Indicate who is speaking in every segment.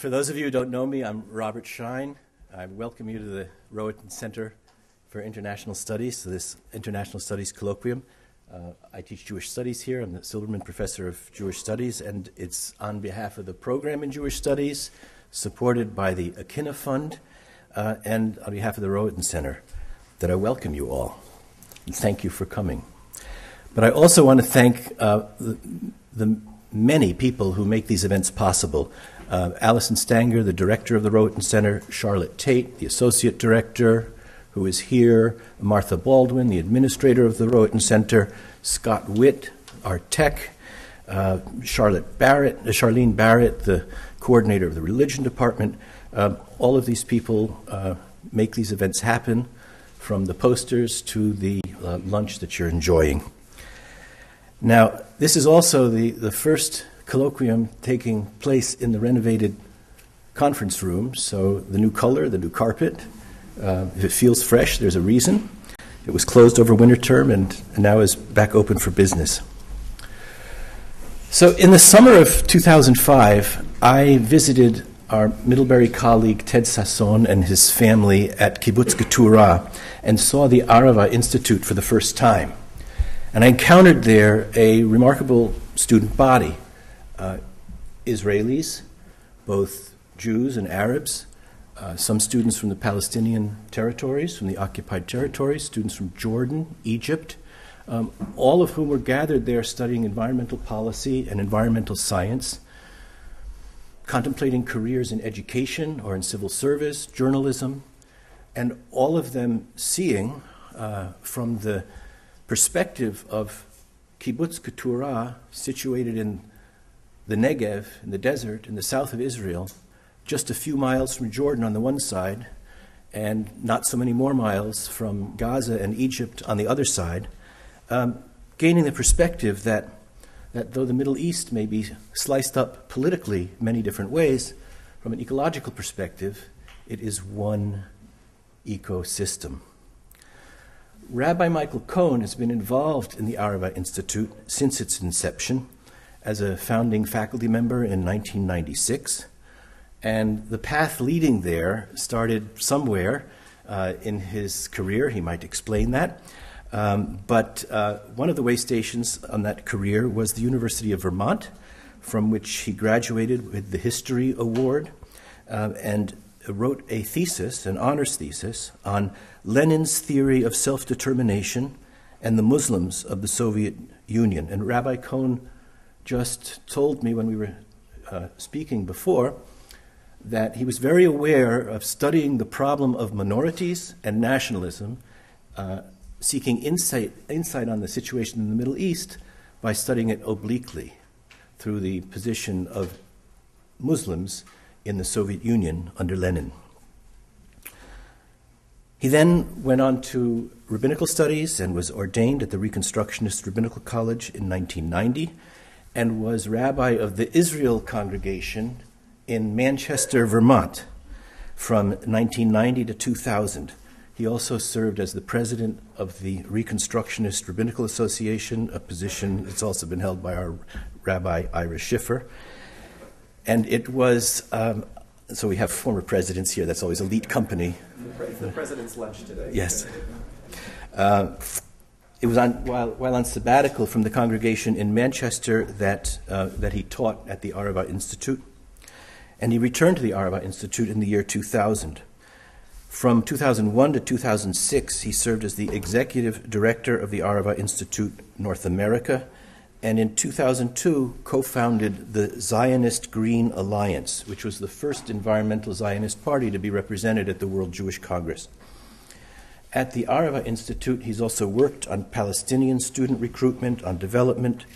Speaker 1: For those of you who don't know me, I'm Robert Schine. I welcome you to the Rohatyn Center for International Studies, so this International Studies Colloquium. Uh, I teach Jewish Studies here. I'm the Silberman Professor of Jewish Studies, and it's on behalf of the program in Jewish Studies, supported by the Akina Fund, uh, and on behalf of the Rohatyn Center, that I welcome you all. And thank you for coming. But I also want to thank uh, the, the, many people who make these events possible. Uh, Alison Stanger, the director of the Rohatyn Center, Charlotte Tate, the associate director, who is here, Martha Baldwin, the administrator of the Rohatyn Center, Scott Witt, our tech, uh, Charlotte Barrett, uh, Charlene Barrett, the coordinator of the religion department. Um, all of these people uh, make these events happen, from the posters to the uh, lunch that you're enjoying. Now, this is also the, the first colloquium taking place in the renovated conference room, so the new color, the new carpet, uh, if it feels fresh, there's a reason. It was closed over winter term and, and now is back open for business. So, in the summer of 2005, I visited our Middlebury colleague Ted Sasson and his family at Kibbutz Keturah and saw the Arava Institute for the first time. And I encountered there a remarkable student body uh, Israelis, both Jews and Arabs, uh, some students from the Palestinian territories, from the occupied territories, students from Jordan, Egypt, um, all of whom were gathered there studying environmental policy and environmental science, contemplating careers in education or in civil service, journalism, and all of them seeing uh, from the perspective of Kibbutz Keturah, situated in the Negev, in the desert, in the south of Israel, just a few miles from Jordan on the one side, and not so many more miles from Gaza and Egypt on the other side, um, gaining the perspective that, that though the Middle East may be sliced up politically many different ways, from an ecological perspective, it is one ecosystem. Rabbi Michael Cohen has been involved in the Arava Institute since its inception as a founding faculty member in 1996. And the path leading there started somewhere uh, in his career. He might explain that. Um, but uh, one of the way stations on that career was the University of Vermont, from which he graduated with the History Award uh, and wrote a thesis, an honors thesis, on Lenin's theory of self determination and the Muslims of the Soviet Union. And Rabbi Cohen just told me when we were uh, speaking before that he was very aware of studying the problem of minorities and nationalism, uh, seeking insight, insight on the situation in the Middle East by studying it obliquely through the position of Muslims in the Soviet Union under Lenin. He then went on to rabbinical studies and was ordained at the Reconstructionist Rabbinical College in 1990 and was rabbi of the Israel congregation in Manchester, Vermont from 1990 to 2000. He also served as the president of the Reconstructionist Rabbinical Association, a position that's also been held by our Rabbi Ira Schiffer. And it was, um, so we have former presidents here, that's always elite company.
Speaker 2: The president's lunch today.
Speaker 1: Yes. Uh, it was on, while, while on sabbatical from the congregation in Manchester that, uh, that he taught at the Arava Institute and he returned to the Arava Institute in the year 2000. From 2001 to 2006, he served as the executive director of the Arava Institute North America, and in 2002 co founded the Zionist Green Alliance, which was the first environmental Zionist party to be represented at the World Jewish Congress. At the Arava Institute, he's also worked on Palestinian student recruitment, on development,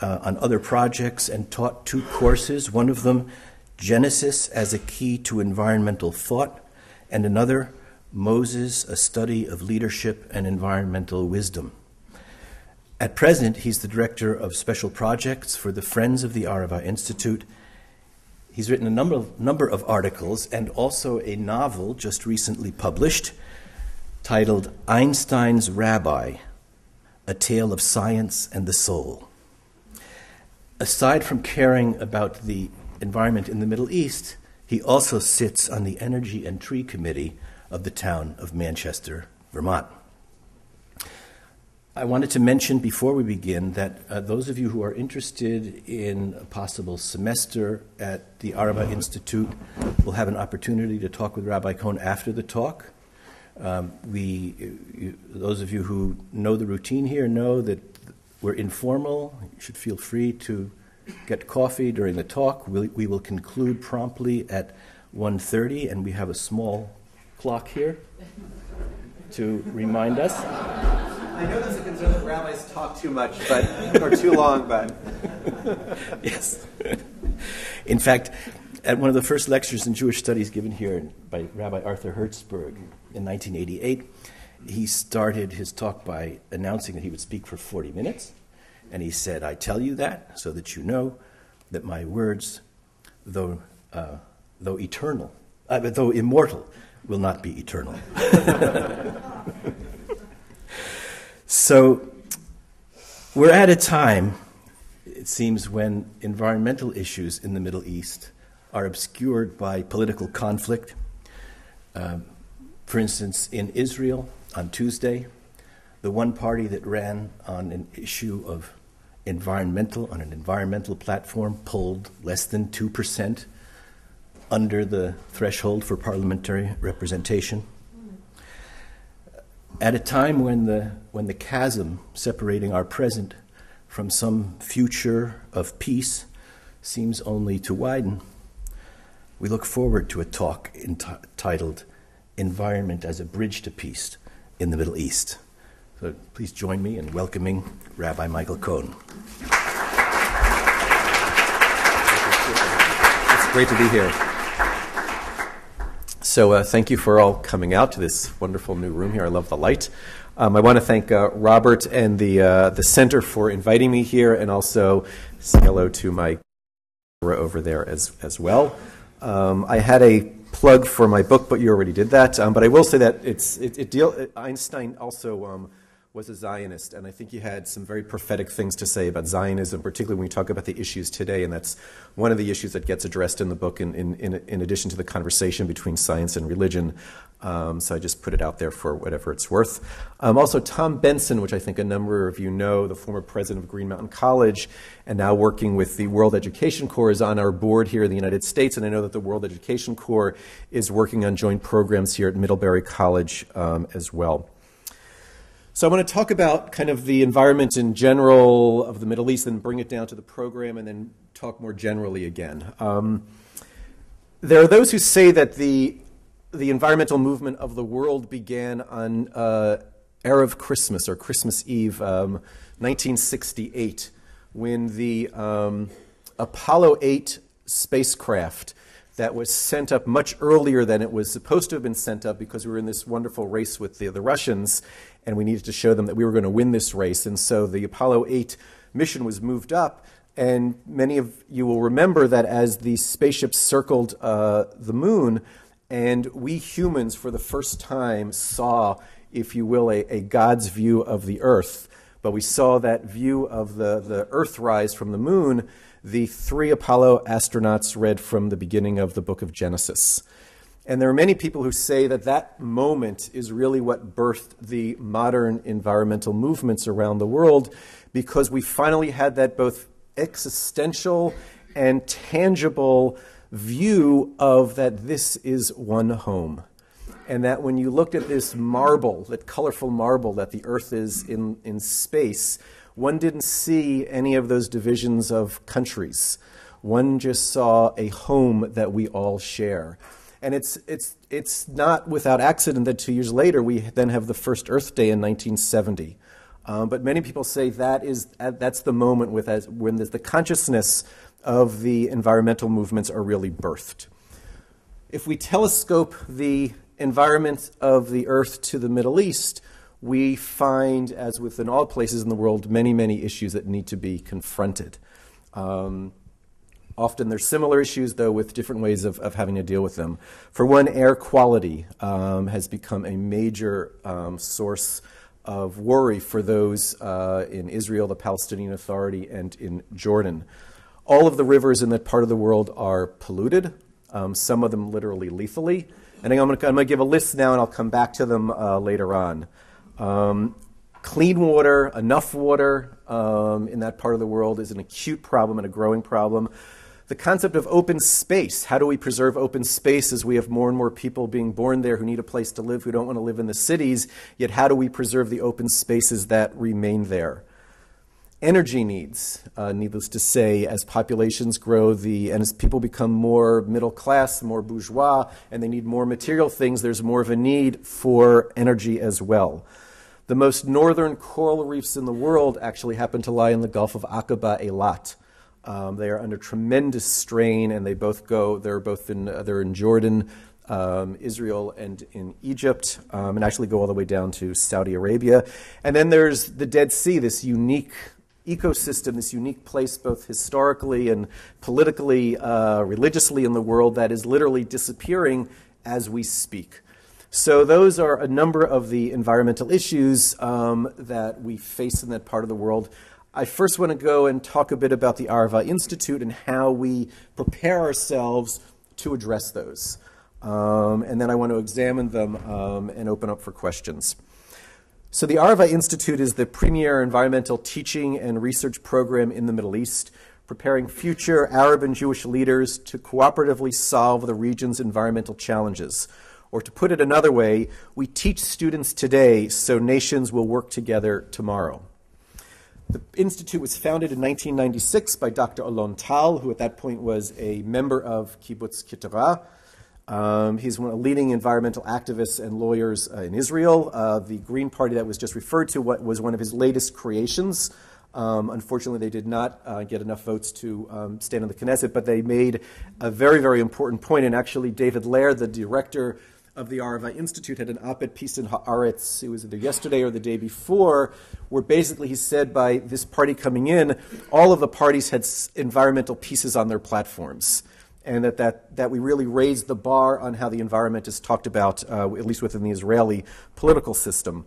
Speaker 1: uh, on other projects, and taught two courses. One of them Genesis as a key to environmental thought, and another, Moses, a study of leadership and environmental wisdom. At present, he's the director of special projects for the Friends of the Arava Institute. He's written a number of, number of articles and also a novel just recently published titled Einstein's Rabbi A Tale of Science and the Soul. Aside from caring about the environment in the Middle East, He also sits on the Energy and Tree Committee of the town of Manchester, Vermont. I wanted to mention before we begin that uh, those of you who are interested in a possible semester at the Arava Institute will have an opportunity to talk with Rabbi Cohen after the talk. Um, we, you, those of you who know the routine here know that we're informal. You should feel free to get coffee during the talk. We'll, we will conclude promptly at 1.30, and we have a small clock here to remind us.
Speaker 2: I know there's a concern that rabbis talk too much, but or too long, but
Speaker 1: yes. In fact, at one of the first lectures in Jewish studies given here by Rabbi Arthur Hertzberg in 1988, he started his talk by announcing that he would speak for 40 minutes. And he said, I tell you that so that you know that my words, though, uh, though eternal, uh, though immortal, will not be eternal. so we're at a time, it seems, when environmental issues in the Middle East are obscured by political conflict. Um, for instance, in Israel on Tuesday, the one party that ran on an issue of environmental, on an environmental platform, pulled less than 2% under the threshold for parliamentary representation. At a time when the, when the chasm separating our present from some future of peace seems only to widen, we look forward to a talk entitled Environment as a Bridge to Peace in the Middle East. So please join me in welcoming Rabbi Michael Cohen.
Speaker 2: It's great to be here. So, uh, thank you for all coming out to this wonderful new room here. I love the light. Um, I want to thank uh, Robert and the uh, the center for inviting me here, and also say hello to my over there as as well. Um, I had a plug for my book, but you already did that. Um, but I will say that it's it, it deal Einstein also um, was a Zionist, and I think he had some very prophetic things to say about Zionism, particularly when we talk about the issues today. And that's one of the issues that gets addressed in the book, in, in, in, in addition to the conversation between science and religion. Um, so I just put it out there for whatever it's worth. Um, also, Tom Benson, which I think a number of you know, the former president of Green Mountain College, and now working with the World Education Corps, is on our board here in the United States. And I know that the World Education Corps is working on joint programs here at Middlebury College um, as well. So I want to talk about kind of the environment in general of the Middle East and bring it down to the program and then talk more generally again. Um, there are those who say that the, the environmental movement of the world began on uh, Erev Christmas or Christmas Eve, um, 1968, when the um, Apollo 8 spacecraft that was sent up much earlier than it was supposed to have been sent up because we were in this wonderful race with the, the Russians and we needed to show them that we were going to win this race. And so the Apollo 8 mission was moved up. And many of you will remember that as the spaceship circled uh, the moon, and we humans, for the first time, saw, if you will, a, a God's view of the Earth. But we saw that view of the, the Earthrise from the moon, the three Apollo astronauts read from the beginning of the book of Genesis. And there are many people who say that that moment is really what birthed the modern environmental movements around the world because we finally had that both existential and tangible view of that this is one home. And that when you looked at this marble, that colorful marble that the earth is in, in space, one didn't see any of those divisions of countries. One just saw a home that we all share. And it's, it's, it's not without accident that two years later we then have the first Earth Day in 1970. Um, but many people say that is, uh, that's the moment with as, when there's the consciousness of the environmental movements are really birthed. If we telescope the environment of the Earth to the Middle East, we find, as within all places in the world, many, many issues that need to be confronted. Um, Often there's similar issues, though, with different ways of, of having to deal with them. For one, air quality um, has become a major um, source of worry for those uh, in Israel, the Palestinian Authority, and in Jordan. All of the rivers in that part of the world are polluted. um, some of them literally lethally. And I'm going to give a list now, and I'll come back to them uh, later on. Um, clean water, enough water um, in that part of the world is an acute problem and a growing problem. The concept of open space. How do we preserve open space as we have more and more people being born there who need a place to live, who don't want to live in the cities? Yet, how do we preserve the open spaces that remain there? Energy needs, uh, needless to say, as populations grow, the, and as people become more middle class, more bourgeois, and they need more material things, there's more of a need for energy as well. The most northern coral reefs in the world actually happen to lie in the Gulf of Aqaba, Eilat. Um, they are under tremendous strain, and they both go. They're both in. Uh, they're in Jordan, um, Israel, and in Egypt, um, and actually go all the way down to Saudi Arabia. And then there's the Dead Sea, this unique ecosystem, this unique place, both historically and politically, uh, religiously in the world, that is literally disappearing as we speak. So, those are a number of the environmental issues um, that we face in that part of the world. I first want to go and talk a bit about the Arava Institute and how we prepare ourselves to address those. Um, and then I want to examine them um, and open up for questions. So, the Arava Institute is the premier environmental teaching and research program in the Middle East, preparing future Arab and Jewish leaders to cooperatively solve the region's environmental challenges. Or to put it another way, we teach students today so nations will work together tomorrow. The Institute was founded in 1996 by Dr. Alon Tal, who at that point was a member of Kibbutz Keturah. Um, he's one of the leading environmental activists and lawyers uh, in Israel. Uh, the Green Party that was just referred to what was one of his latest creations. Um, unfortunately, they did not uh, get enough votes to um, stand in the Knesset, but they made a very, very important point. And actually, David Lehrer, the director of the Arava Institute had an op-ed piece in Haaretz, it was either yesterday or the day before, where basically he said by this party coming in, all of the parties had environmental pieces on their platforms. And that, that, that we really raised the bar on how the environment is talked about, uh, at least within the Israeli political system.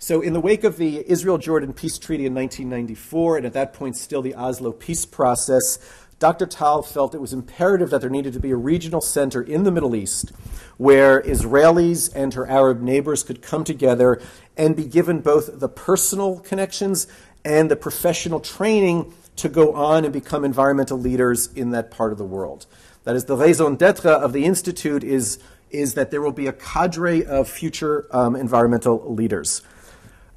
Speaker 2: So, in the wake of the Israel Jordan peace treaty in 1994, and at that point still the Oslo peace process, Dr. Tal felt it was imperative that there needed to be a regional center in the Middle East where Israelis and her Arab neighbors could come together and be given both the personal connections and the professional training to go on and become environmental leaders in that part of the world. That is, the raison d'etre of the Institute is, is that there will be a cadre of future um, environmental leaders.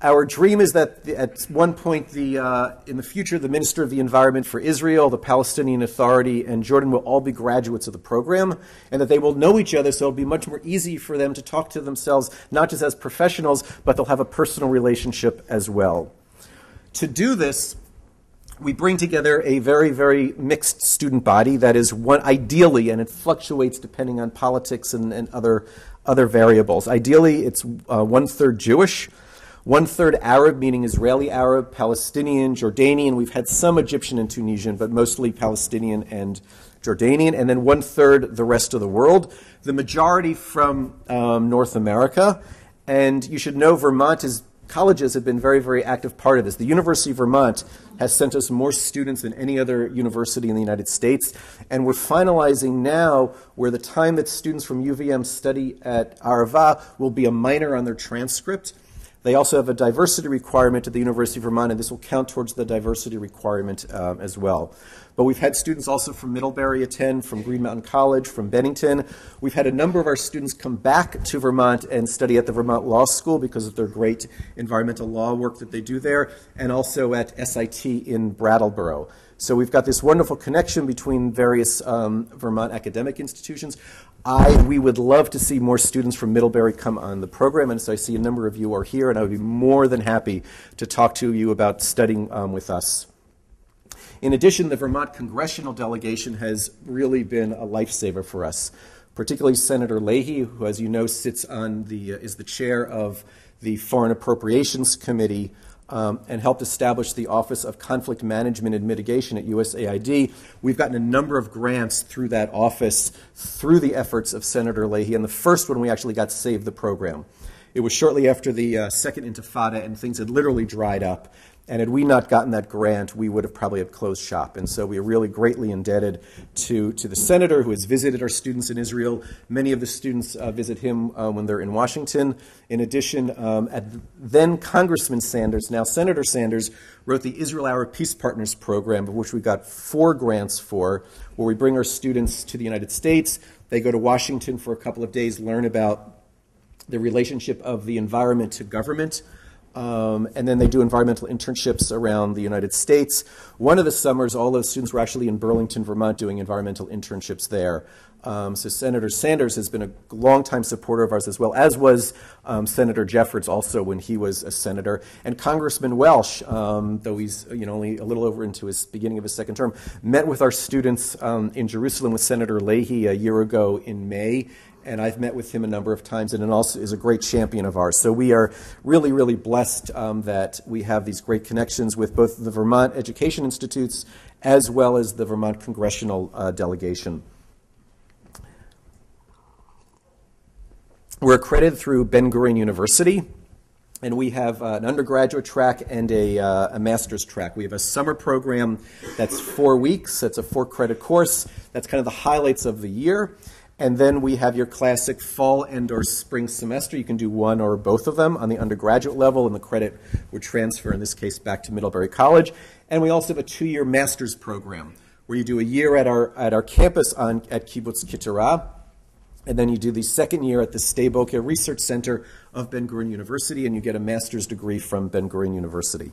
Speaker 2: Our dream is that at one point, the, uh, in the future, the Minister of the Environment for Israel, the Palestinian Authority, and Jordan will all be graduates of the program, and that they will know each other, so it'll be much more easy for them to talk to themselves, not just as professionals, but they'll have a personal relationship as well. To do this, we bring together a very, very mixed student body that is one ideally, and it fluctuates depending on politics and, and other, other variables. Ideally, it's uh, one third Jewish one third Arab, meaning Israeli Arab, Palestinian, Jordanian. We've had some Egyptian and Tunisian, but mostly Palestinian and Jordanian. And then one third the rest of the world. The majority from um, North America. And you should know Vermont is colleges have been very, very active part of this. The University of Vermont has sent us more students than any other university in the United States, and we're finalizing now where the time that students from UVM study at Arava will be a minor on their transcript, they also have a diversity requirement at the University of Vermont, and this will count towards the diversity requirement um, as well. But we've had students also from Middlebury attend, from Green Mountain College, from Bennington. We've had a number of our students come back to Vermont and study at the Vermont Law School because of their great environmental law work that they do there, and also at SIT in Brattleboro. So we've got this wonderful connection between various um, Vermont academic institutions. I, we would love to see more students from Middlebury come on the program, and so I see a number of you are here, and I would be more than happy to talk to you about studying um, with us. In addition, the Vermont congressional delegation has really been a lifesaver for us, particularly Senator Leahy, who, as you know, sits on the uh, is the chair of the Foreign Appropriations Committee um, and helped establish the Office of Conflict Management and Mitigation at USAID. We've gotten a number of grants through that office through the efforts of Senator Leahy, and the first one we actually got saved the program. It was shortly after the uh, second intifada, and things had literally dried up. And had we not gotten that grant, we would have probably have closed shop. And so we are really greatly indebted to, to the senator who has visited our students in Israel. Many of the students uh, visit him uh, when they're in Washington. In addition, um, then Congressman Sanders, now Senator Sanders, wrote the Israel Arab Peace Partners Program, of which we got four grants for, where we bring our students to the United States. They go to Washington for a couple of days, learn about the relationship of the environment to government. Um, and then they do environmental internships around the United States. One of the summers, all those students were actually in Burlington, Vermont, doing environmental internships there. Um, so Senator Sanders has been a longtime supporter of ours as well, as was um, Senator Jeffords also when he was a senator, and Congressman Welch, um, though he's you know only a little over into his beginning of his second term, met with our students um, in Jerusalem with Senator Leahy a year ago in May, and I've met with him a number of times, and also is a great champion of ours. So we are really, really blessed um, that we have these great connections with both the Vermont Education Institutes as well as the Vermont Congressional uh, Delegation. We're accredited through Ben Gurion University, and we have uh, an undergraduate track and a, uh, a, master's track. We have a summer program that's four weeks. That's a four credit course. That's kind of the highlights of the year. And then we have your classic fall and or spring semester. You can do one or both of them on the undergraduate level, and the credit would transfer, in this case, back to Middlebury College. And we also have a two-year master's program where you do a year at our, at our campus on, at Kibbutz Keturah, and then you do the second year at the Boker Research Center of Ben Gurion University, and you get a master's degree from Ben Gurion University.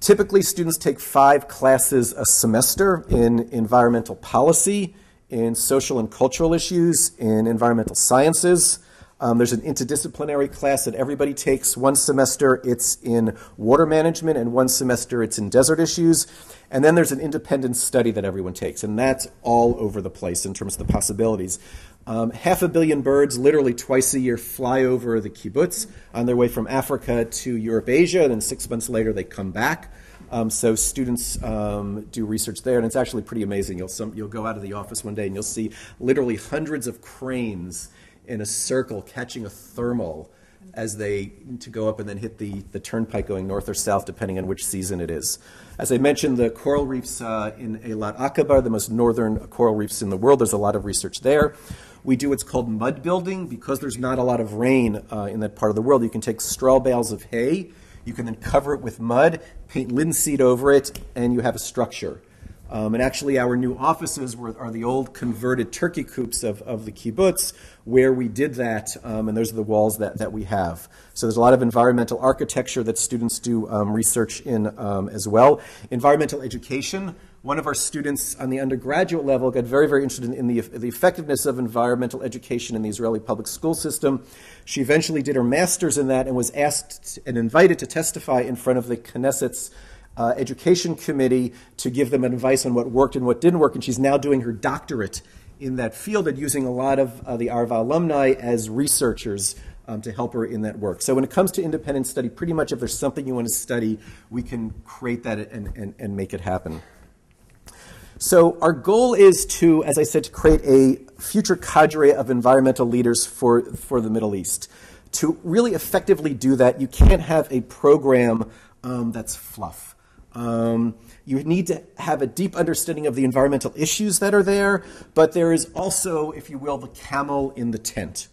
Speaker 2: Typically, students take five classes a semester in environmental policy, in social and cultural issues, in environmental sciences. Um, there's an interdisciplinary class that everybody takes. One semester it's in water management, and one semester it's in desert issues. And then there's an independent study that everyone takes, and that's all over the place in terms of the possibilities. Um, half a billion birds, literally twice a year, fly over the kibbutz on their way from Africa to Europe, Asia, and then six months later they come back. Um, so students um, do research there, and it's actually pretty amazing. You'll, some, you'll go out of the office one day and you'll see literally hundreds of cranes in a circle catching a thermal as they to go up and then hit the, the turnpike going north or south, depending on which season it is. As I mentioned, the coral reefs uh, in Eilat Aqaba, the most northern coral reefs in the world, there's a lot of research there. We do what's called mud building because there's not a lot of rain uh, in that part of the world. You can take straw bales of hay you can then cover it with mud, paint linseed over it, and you have a structure. Um, and actually, our new offices were, are the old converted turkey coops of, of the kibbutz, where we did that, um, and those are the walls that, that we have. So there's a lot of environmental architecture that students do um, research in um, as well. Environmental education. One of our students on the undergraduate level got very, very interested in, the, the effectiveness of environmental education in the Israeli public school system. She eventually did her master's in that and was asked and invited to testify in front of the Knesset's uh, education committee to give them advice on what worked and what didn't work. And she's now doing her doctorate in that field and using a lot of uh, the Arava alumni as researchers um, to help her in that work. So when it comes to independent study, pretty much if there's something you want to study, we can create that and, and, and make it happen. So our goal is to, as I said, to create a future cadre of environmental leaders for, for the Middle East. To really effectively do that, you can't have a program um, that's fluff. Um, you need to have a deep understanding of the environmental issues that are there, but there is also, if you will, the camel in the tent.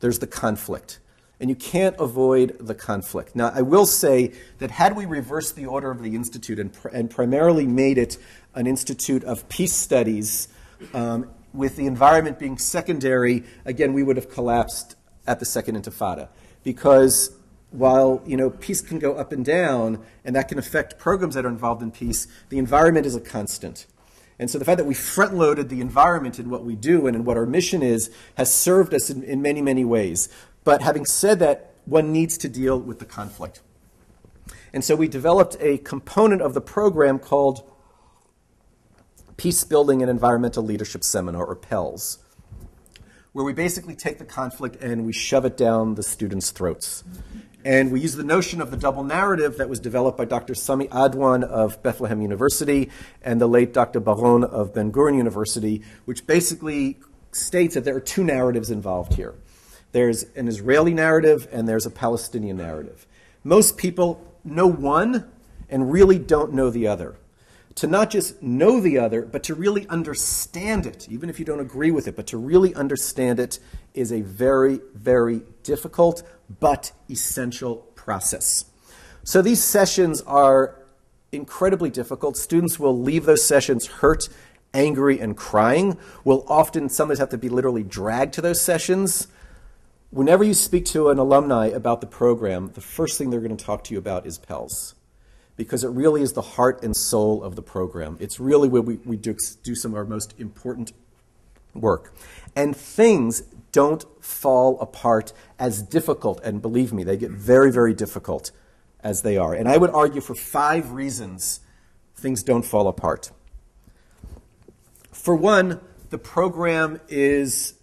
Speaker 2: There's the conflict and you can't avoid the conflict. Now, I will say that had we reversed the order of the Institute and, pr- and primarily made it an institute of peace studies, um, with the environment being secondary, again, we would have collapsed at the Second Intifada. Because while you know peace can go up and down, and that can affect programs that are involved in peace, the environment is a constant. And so the fact that we front loaded the environment in what we do and in what our mission is has served us in, in many, many ways. But having said that, one needs to deal with the conflict. And so we developed a component of the program called Peace Building and Environmental Leadership Seminar, or PELS, where we basically take the conflict and we shove it down the students' throats. And we use the notion of the double narrative that was developed by Dr. Sami Adwan of Bethlehem University and the late Dr. Bar-On of Ben Gurion University, which basically states that there are two narratives involved here. There's an Israeli narrative and there's a Palestinian narrative. Most people know one and really don't know the other. To not just know the other, but to really understand it, even if you don't agree with it, but to really understand it is a very, very difficult but essential process. So these sessions are incredibly difficult. Students will leave those sessions hurt, angry, and crying. Will often sometimes have to be literally dragged to those sessions. Whenever you speak to an alumni about the program, the first thing they're going to talk to you about is Pels. Because it really is the heart and soul of the program. It's really where we, we do, do some of our most important work. And things don't fall apart as difficult, and believe me, they get very, very difficult as they are. And I would argue for five reasons things don't fall apart. For one, the program is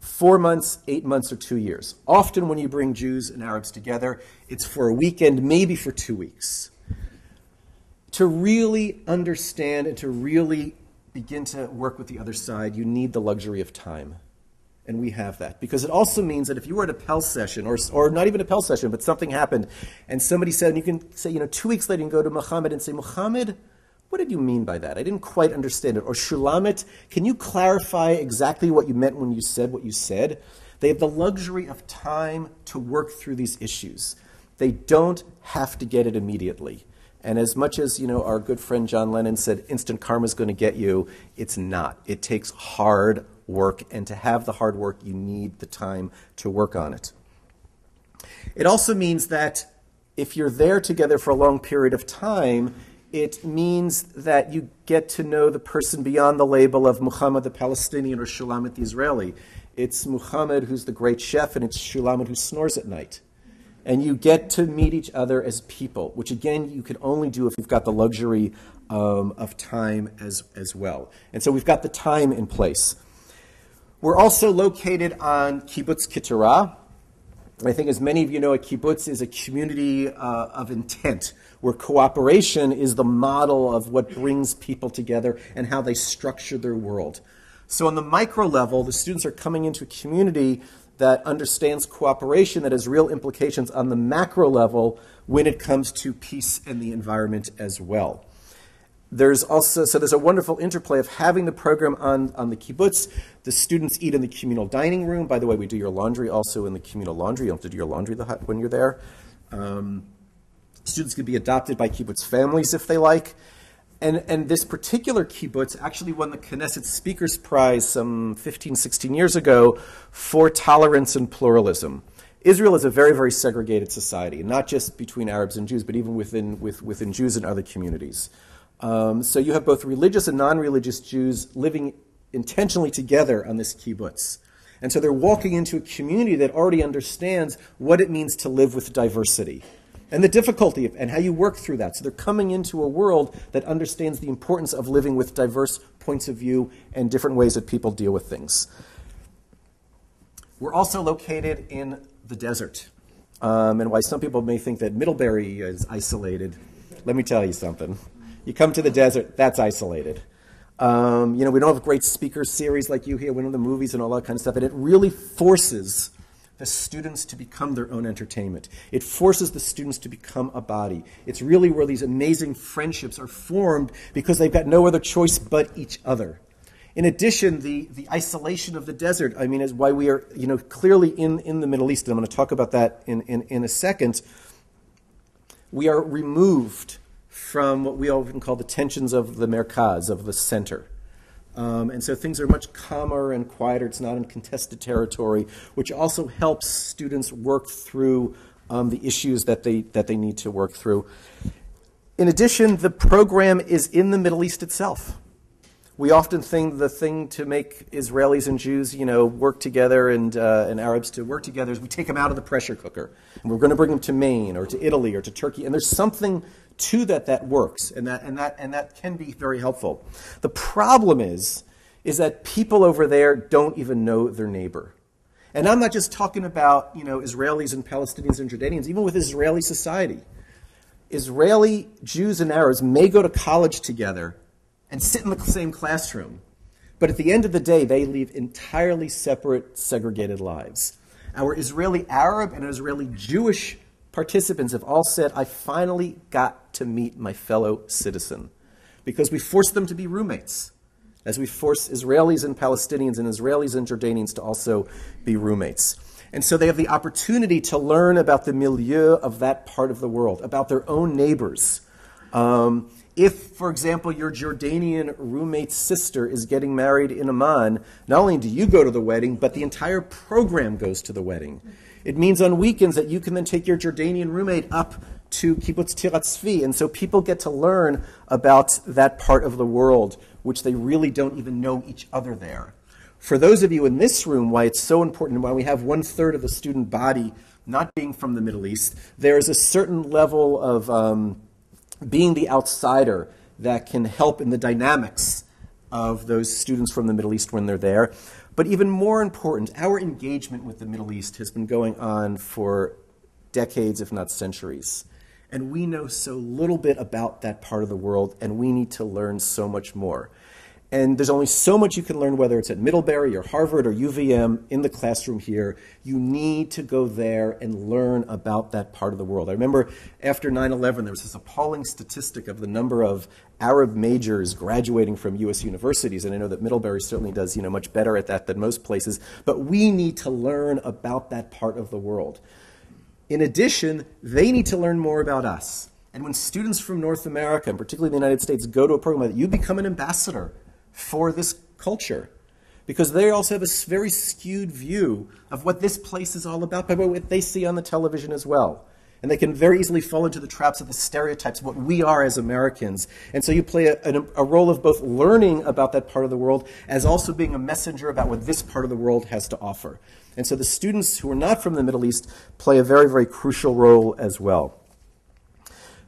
Speaker 2: four months, eight months, or two years. Often, when you bring Jews and Arabs together, it's for a weekend, maybe for two weeks. To really understand and to really begin to work with the other side, you need the luxury of time. And we have that. Because it also means that if you were at a Pell session, or, or not even a Pell session, but something happened, and somebody said, and you can say, you know, two weeks later, you can go to Muhammad and say, Muhammad, what did you mean by that? I didn't quite understand it. Or Shulamit, can you clarify exactly what you meant when you said what you said? They have the luxury of time to work through these issues. They don't have to get it immediately. And as much as you know, our good friend John Lennon said, "Instant karma is going to get you," it's not. It takes hard work, and to have the hard work, you need the time to work on it. It also means that if you're there together for a long period of time, it means that you get to know the person beyond the label of Muhammad the Palestinian or Shulamit the Israeli. It's Muhammad who's the great chef, and it's Shulamit who snores at night. And you get to meet each other as people, which again you can only do if you've got the luxury um, of time as, as well. And so we've got the time in place. We're also located on Kibbutz Keturah. I think, as many of you know, a kibbutz is a community uh, of intent where cooperation is the model of what brings people together and how they structure their world. So, on the micro level, the students are coming into a community that understands cooperation that has real implications on the macro level when it comes to peace and the environment as well. There's also so there's a wonderful interplay of having the program on, on the kibbutz. The students eat in the communal dining room. By the way, we do your laundry also in the communal laundry. You have to do your laundry when you're there. Um, Students can be adopted by kibbutz families if they like. And, and this particular kibbutz actually won the Knesset Speakers Prize some 15, 16 years ago for tolerance and pluralism. Israel is a very, very segregated society, not just between Arabs and Jews, but even within, with, within Jews and other communities. Um, so you have both religious and non religious Jews living intentionally together on this kibbutz. And so they're walking into a community that already understands what it means to live with diversity and the difficulty of, and how you work through that. So they're coming into a world that understands the importance of living with diverse points of view and different ways that people deal with things. We're also located in the desert. Um, and why some people may think that Middlebury is isolated, let me tell you something. You come to the desert, that's isolated. Um, you know, we don't have great speaker series like you here, we don't have the movies and all that kind of stuff, and it really forces the students to become their own entertainment. It forces the students to become a body. It's really where these amazing friendships are formed because they've got no other choice but each other. In addition, the, the isolation of the desert, I mean, is why we are, you know, clearly in, in the Middle East, and I'm going to talk about that in, in, in a second. We are removed from what we often call the tensions of the merkaz, of the center. Um, and so things are much calmer and quieter. It's not in contested territory, which also helps students work through um, the issues that they, that they need to work through. In addition, the program is in the Middle East itself. We often think the thing to make Israelis and Jews, you know, work together and, uh, and Arabs to work together is we take them out of the pressure cooker. And we're going to bring them to Maine or to Italy or to Turkey. And there's something to that that works and that, and that, and that can be very helpful. The problem is, is that people over there don't even know their neighbor. And I'm not just talking about, you know, Israelis and Palestinians and Jordanians, even with Israeli society. Israeli Jews and Arabs may go to college together and sit in the same classroom, but at the end of the day, they lead entirely separate, segregated lives. Our Israeli Arab and Israeli Jewish participants have all said, I finally got to meet my fellow citizen because we forced them to be roommates, as we force Israelis and Palestinians and Israelis and Jordanians to also be roommates. And so they have the opportunity to learn about the milieu of that part of the world, about their own neighbors. Um, if, for example, your Jordanian roommate's sister is getting married in Amman, not only do you go to the wedding, but the entire program goes to the wedding. It means on weekends that you can then take your Jordanian roommate up to Kibbutz Tirat. And so people get to learn about that part of the world, which they really don't even know each other there. For those of you in this room, why it's so important, why we have one third of the student body not being from the Middle East, there's a certain level of um, being the outsider that can help in the dynamics of those students from the Middle East when they're there. But even more important, our engagement with the Middle East has been going on for decades, if not centuries. And we know so little bit about that part of the world, and we need to learn so much more. And there's only so much you can learn, whether it's at Middlebury or Harvard or UVM in the classroom here. You need to go there and learn about that part of the world. I remember after 9 11, there was this appalling statistic of the number of Arab majors graduating from U.S. universities. And I know that Middlebury certainly does you know, much better at that than most places. But we need to learn about that part of the world. In addition, they need to learn more about us. And when students from North America, and particularly the United States, go to a program like that, you become an ambassador for this culture because they also have a very skewed view of what this place is all about by what they see on the television as well. And they can very easily fall into the traps of the stereotypes of what we are as Americans. And so you play a, a, a, role of both learning about that part of the world as also being a messenger about what this part of the world has to offer. And so the students who are not from the Middle East play a very, very crucial role as well.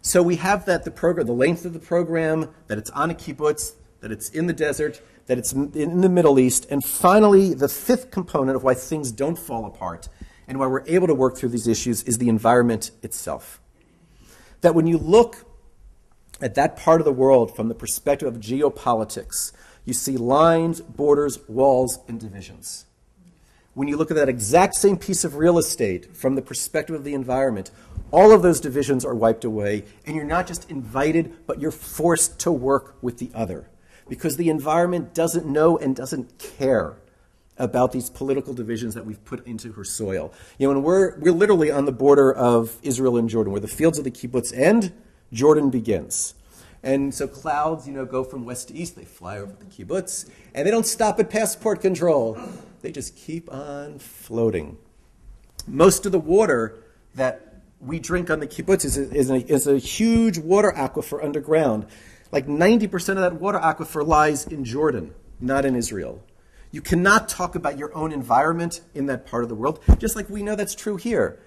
Speaker 2: So we have that the program, the length of the program, that it's on a kibbutz, that it's in the desert, that it's in the Middle East, and finally, the fifth component of why things don't fall apart and why we're able to work through these issues is the environment itself. That when you look at that part of the world from the perspective of geopolitics, you see lines, borders, walls, and divisions. When you look at that exact same piece of real estate from the perspective of the environment, all of those divisions are wiped away, and you're not just invited, but you're forced to work with the other because the environment doesn't know and doesn't care about these political divisions that we've put into her soil. You know, and we're, we're literally on the border of Israel and Jordan, where the fields of the kibbutz end, Jordan begins. And so clouds, you know, go from west to east. They fly over the kibbutz, and they don't stop at passport control. They just keep on floating. Most of the water that we drink on the kibbutz is is a, is a huge water aquifer underground. Like 90% of that water aquifer lies in Jordan, not in Israel. You cannot talk about your own environment in that part of the world, just like we know that's true here.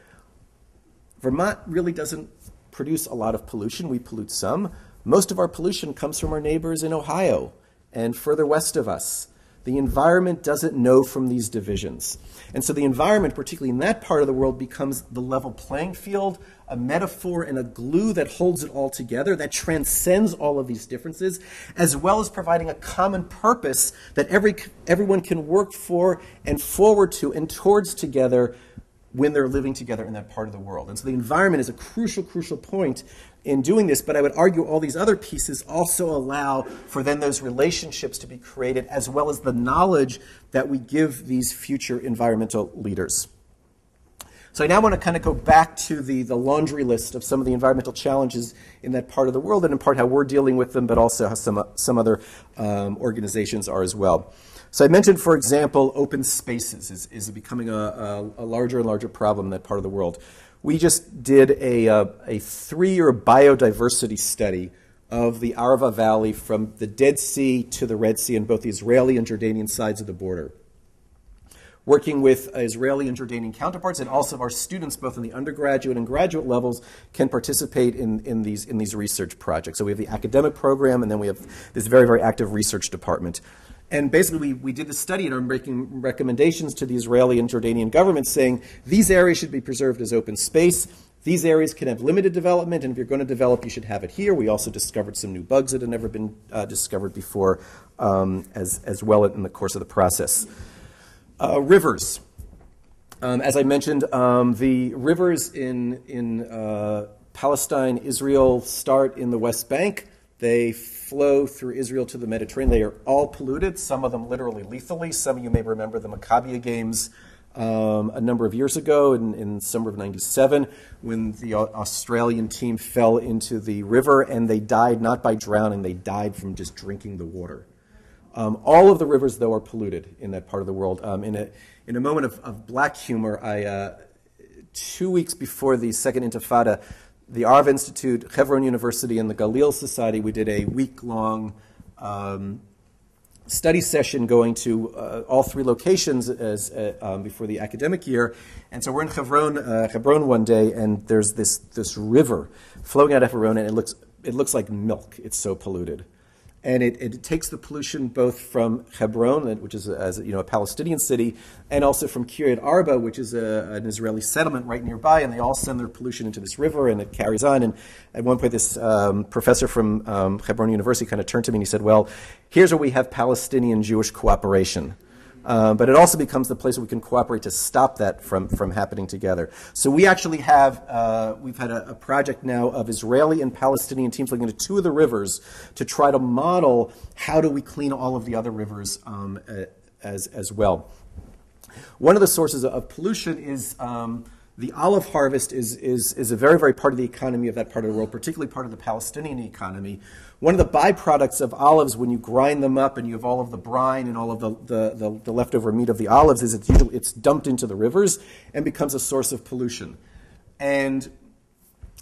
Speaker 2: Vermont really doesn't produce a lot of pollution. We pollute some. Most of our pollution comes from our neighbors in Ohio and further west of us. The environment doesn't know from these divisions. And so the environment, particularly in that part of the world, becomes the level playing field, a metaphor and a glue that holds it all together, that transcends all of these differences, as well as providing a common purpose that every, everyone can work for and forward to and towards together when they're living together in that part of the world. And so the environment is a crucial, crucial point in doing this, but I would argue all these other pieces also allow for then those relationships to be created, as well as the knowledge that we give these future environmental leaders. So I now want to kind of go back to the, the laundry list of some of the environmental challenges in that part of the world, and in part how we're dealing with them, but also how some, some other um, organizations are as well. So I mentioned, for example, open spaces is, is becoming a, a, a, larger and larger problem in that part of the world. We just did a, a, a three-year biodiversity study of the Arava Valley from the Dead Sea to the Red Sea on both the Israeli and Jordanian sides of the border. Working with Israeli and Jordanian counterparts, and also our students, both in the undergraduate and graduate levels, can participate in, in, these, in these research projects. So we have the academic program, and then we have this very, very active research department. And basically, we, we did the study and are making recommendations to the Israeli and Jordanian governments saying these areas should be preserved as open space. These areas can have limited development, and if you're going to develop, you should have it here. We also discovered some new bugs that had never been uh, discovered before um, as, as well in the course of the process. Uh, rivers. Um, as I mentioned, um, the rivers in, in uh, Palestine, Israel start in the West Bank. They flow through Israel to the Mediterranean. They are all polluted, some of them literally lethally. Some of you may remember the Maccabiah Games um, a number of years ago in, in summer of 97 when the Australian team fell into the river and they died not by drowning, they died from just drinking the water. Um, all of the rivers, though, are polluted in that part of the world. Um, in, a, in a moment of, of black humor, I, uh, two weeks before the Second Intifada, the Arava Institute, Hebron University, and the Galil Society, we did a week long um, study session going to uh, all three locations as, uh, um, before the academic year. And so we're in Hebron, uh, Hebron one day, and there's this, this river flowing out of Hebron, and it looks, it looks like milk. It's so polluted and it, it, takes the pollution both from Hebron, which is a, you know a Palestinian city, and also from Kiryat Arba, which is a, an Israeli settlement right nearby, and they all send their pollution into this river, and it carries on. And at one point, this um, professor from um, Hebron University kind of turned to me and he said, "Well, here's where we have Palestinian-Jewish cooperation." Uh, but it also becomes the place where we can cooperate to stop that from, from happening together. So we actually have, uh, we've had a, a, project now of Israeli and Palestinian teams looking at two of the rivers to try to model how do we clean all of the other rivers um, as, as well. One of the sources of pollution is um, the olive harvest is, is, is a very, very part of the economy of that part of the world, particularly part of the Palestinian economy. One of the byproducts of olives, when you grind them up and you have all of the brine and all of the, the, the, the leftover meat of the olives, is it's usually it's dumped into the rivers and becomes a source of pollution. And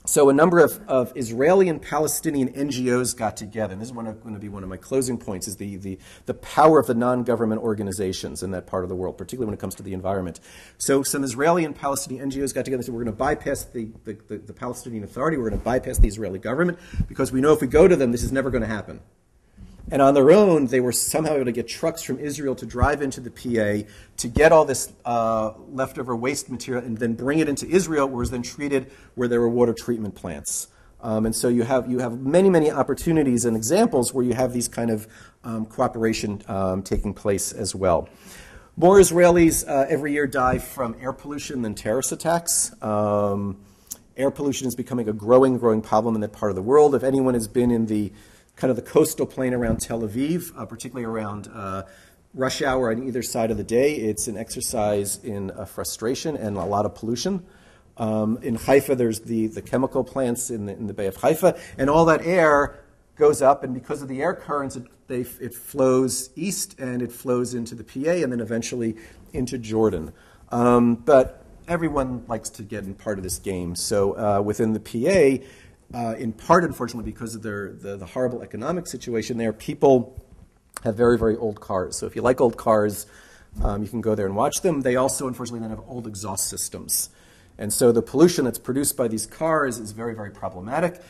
Speaker 2: so a number of, of Israeli and Palestinian NGOs got together, and this is one of, going to be one of my closing points, is the, the, the power of the non-government organizations in that part of the world, particularly when it comes to the environment. So some Israeli and Palestinian NGOs got together and said, we're going to bypass the, the, the, the Palestinian Authority, we're going to bypass the Israeli government, because we know if we go to them, this is never going to happen. And on their own, they were somehow able to get trucks from Israel to drive into the PA to get all this uh, leftover waste material and then bring it into Israel, where it was then treated where there were water treatment plants. Um, and so you have, you have many, many opportunities and examples where you have these kind of um, cooperation um, taking place as well. More Israelis uh, every year die from air pollution than terrorist attacks. Um, air pollution is becoming a growing, growing problem in that part of the world. If anyone has been in the kind of the coastal plain around Tel Aviv, uh, particularly around uh, rush hour on either side of the day. It's an exercise in uh, frustration and a lot of pollution. Um, in Haifa, there's the, the chemical plants in the, in the Bay of Haifa, and all that air goes up, and because of the air currents, it, they, it flows east and it flows into the PA and then eventually into Jordan. Um, but everyone likes to get in part of this game. So uh, within the PA, uh, in part, unfortunately, because of their, the, the horrible economic situation there, people have very, very old cars. So if you like old cars, um, you can go there and watch them. They also, unfortunately, then have old exhaust systems. And so the pollution that's produced by these cars is very, very problematic.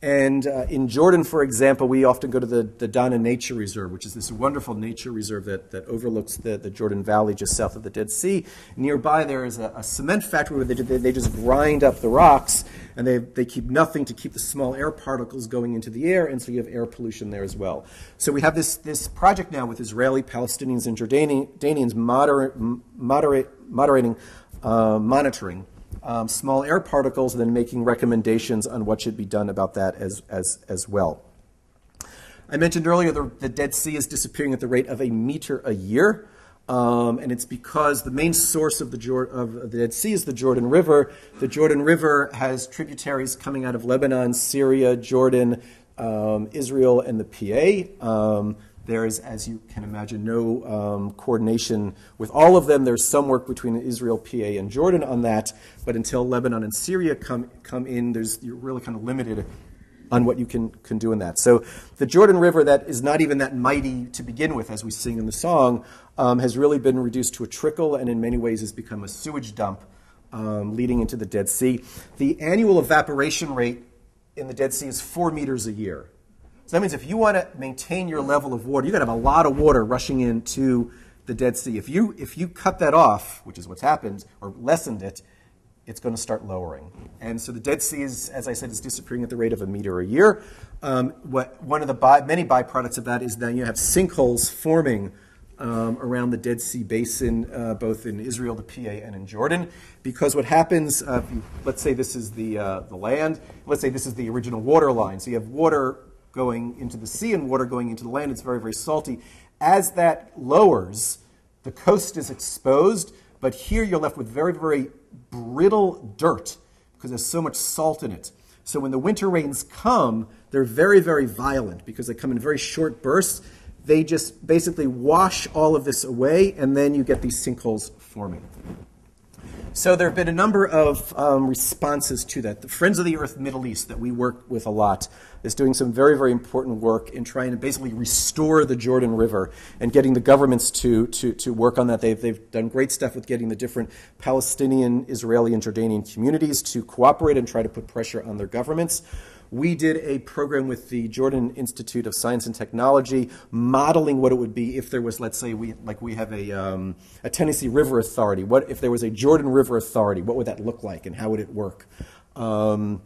Speaker 2: And uh, in Jordan, for example, we often go to the, the Dana Nature Reserve, which is this wonderful nature reserve that, that overlooks the, the Jordan Valley just south of the Dead Sea. Nearby, there is a, a cement factory where they, they just grind up the rocks and they, they keep nothing to keep the small air particles going into the air, and so you have air pollution there as well. So we have this, this project now with Israeli, Palestinians, and Jordanians moderate, moderate, moderating, uh, monitoring um, small air particles and then making recommendations on what should be done about that as, as, as well. I mentioned earlier the, the Dead Sea is disappearing at the rate of a meter a year. Um, and it's because the main source of the, of the, Dead Sea is the Jordan River. The Jordan River has tributaries coming out of Lebanon, Syria, Jordan, um, Israel, and the PA. Um, there is, as you can imagine, no um, coordination with all of them. There's some work between Israel, PA, and Jordan on that, but until Lebanon and Syria come, come in, there's, you're really kind of limited on what you can, can do in that. So the Jordan River, that is not even that mighty to begin with, as we sing in the song, um, has really been reduced to a trickle and in many ways has become a sewage dump um, leading into the Dead Sea. The annual evaporation rate in the Dead Sea is four meters a year. So that means if you want to maintain your level of water, you're going to have a lot of water rushing into the Dead Sea. If you, if you cut that off, which is what's happened, or lessened it, it's going to start lowering. And so the Dead Sea is, as I said, is disappearing at the rate of a meter a year. Um, what, one of the by, many byproducts of that is that you have sinkholes forming um, around the Dead Sea Basin, uh, both in Israel, the PA, and in Jordan. Because what happens, uh, you, let's say this is the, uh, the land, let's say this is the original water line. So you have water going into the sea and water going into the land. It's very, very salty. As that lowers, the coast is exposed, but here you're left with very, very brittle dirt because there's so much salt in it. So when the winter rains come, they're very, very violent because they come in very short bursts they just basically wash all of this away, and then you get these sinkholes forming. So there have been a number of um, responses to that. The Friends of the Earth Middle East that we work with a lot is doing some very, very important work in trying to basically restore the Jordan River and getting the governments to, to, to work on that. They've, they've done great stuff with getting the different Palestinian, Israeli, and Jordanian communities to cooperate and try to put pressure on their governments we did a program with the Jordan Institute of Science and Technology, modeling what it would be if there was, let's say, we like we have a, um, a Tennessee River Authority. What if there was a Jordan River Authority? What would that look like, and how would it work? Um,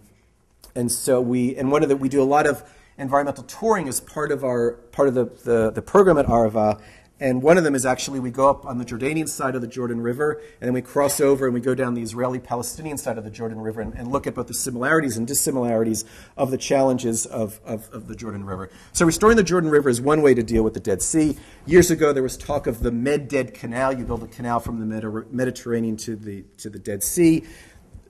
Speaker 2: and so we, and one of the, we do a lot of environmental touring as part of our part of the, the, the program at Arava, and one of them is actually we go up on the Jordanian side of the Jordan River, and then we cross over and we go down the Israeli Palestinian side of the Jordan River and, and, look at both the similarities and dissimilarities of the challenges of, of, of, the Jordan River. So, restoring the Jordan River is one way to deal with the Dead Sea. Years ago, there was talk of the Med Dead Canal. You build a canal from the Mediterranean to the, to the Dead Sea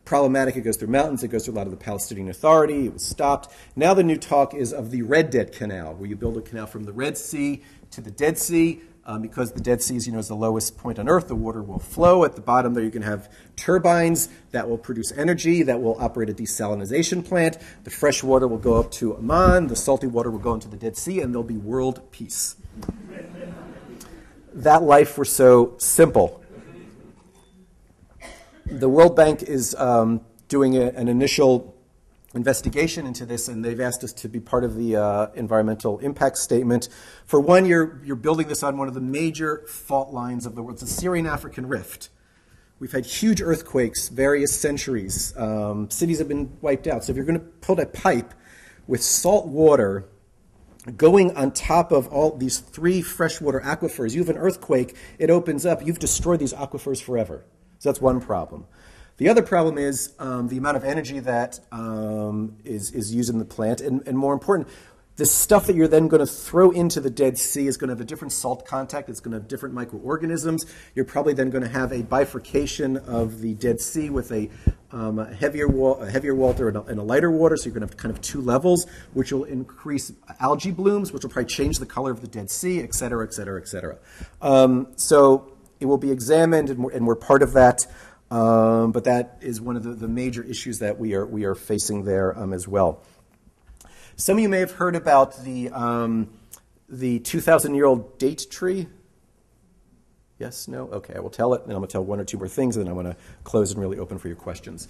Speaker 2: problematic. It goes through mountains. It goes through a lot of the Palestinian Authority. It was stopped. Now the new talk is of the Red Dead Canal, where you build a canal from the Red Sea to the Dead Sea. Um, because the Dead Sea is, you know, is the lowest point on Earth, the water will flow. At the bottom there, you can have turbines that will produce energy, that will operate a desalination plant. The fresh water will go up to Amman, the salty water will go into the Dead Sea, and there'll be world peace. that life were so simple. The World Bank is um, doing a, an initial investigation into this, and they've asked us to be part of the uh, environmental impact statement. For one, you're, you're building this on one of the major fault lines of the world, it's the Syrian African Rift. We've had huge earthquakes, various centuries. Um, cities have been wiped out. So if you're going to put a pipe with salt water going on top of all these three freshwater aquifers, you have an earthquake, it opens up, you've destroyed these aquifers forever. So that's one problem. The other problem is um, the amount of energy that um, is is, used in the plant, and, and more important, the stuff that you're then going to throw into the Dead Sea is going to have a different salt contact. It's going to have different microorganisms. You're probably then going to have a bifurcation of the Dead Sea with a, um, a heavier, wa- a heavier water and a, and a, lighter water. So you're going to have kind of two levels, which will increase algae blooms, which will probably change the color of the Dead Sea, et cetera, et cetera, et cetera. Um, so it will be examined, and we're, and we're part of that. Um, but that is one of the, the, major issues that we are, we are facing there um, as well. Some of you may have heard about the, um, the 2,000 year old date tree. Yes, no? Okay, I will tell it, and I'm going to tell one or two more things, and then I'm going to close and really open for your questions.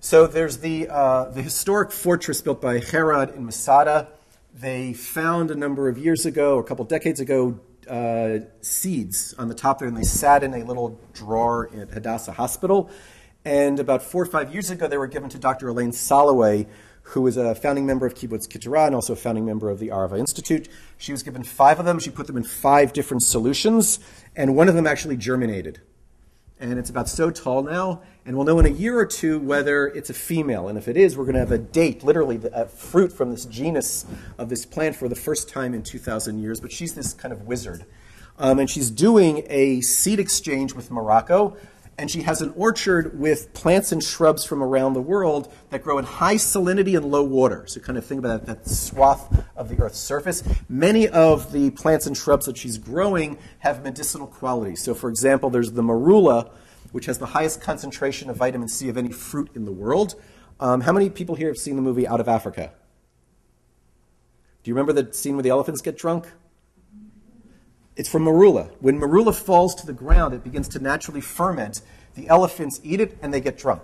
Speaker 2: So there's the, uh, the historic fortress built by Herod in Masada. They found a number of years ago, a couple decades ago, uh, seeds on the top there, and they sat in a little drawer at Hadassah Hospital. And about four or five years ago, they were given to Dr. Elaine Solowey, who was a founding member of Kibbutz Keturah and also a founding member of the Arava Institute. She was given five of them. She put them in five different solutions, and one of them actually germinated and it's about so tall now. And we'll know in a year or two whether it's a female. And if it is, we're going to have a date, literally a fruit from this genus of this plant for the first time in 2,000 years. But she's this kind of wizard. Um, and she's doing a seed exchange with Morocco. And she has an orchard with plants and shrubs from around the world that grow in high salinity and low water. So, kind of think about that, that swath of the Earth's surface. Many of the plants and shrubs that she's growing have medicinal qualities. So, for example, there's the marula, which has the highest concentration of vitamin C of any fruit in the world. Um, how many people here have seen the movie Out of Africa? Do you remember the scene where the elephants get drunk? It's from marula. When marula falls to the ground, it begins to naturally ferment. The elephants eat it and they get drunk.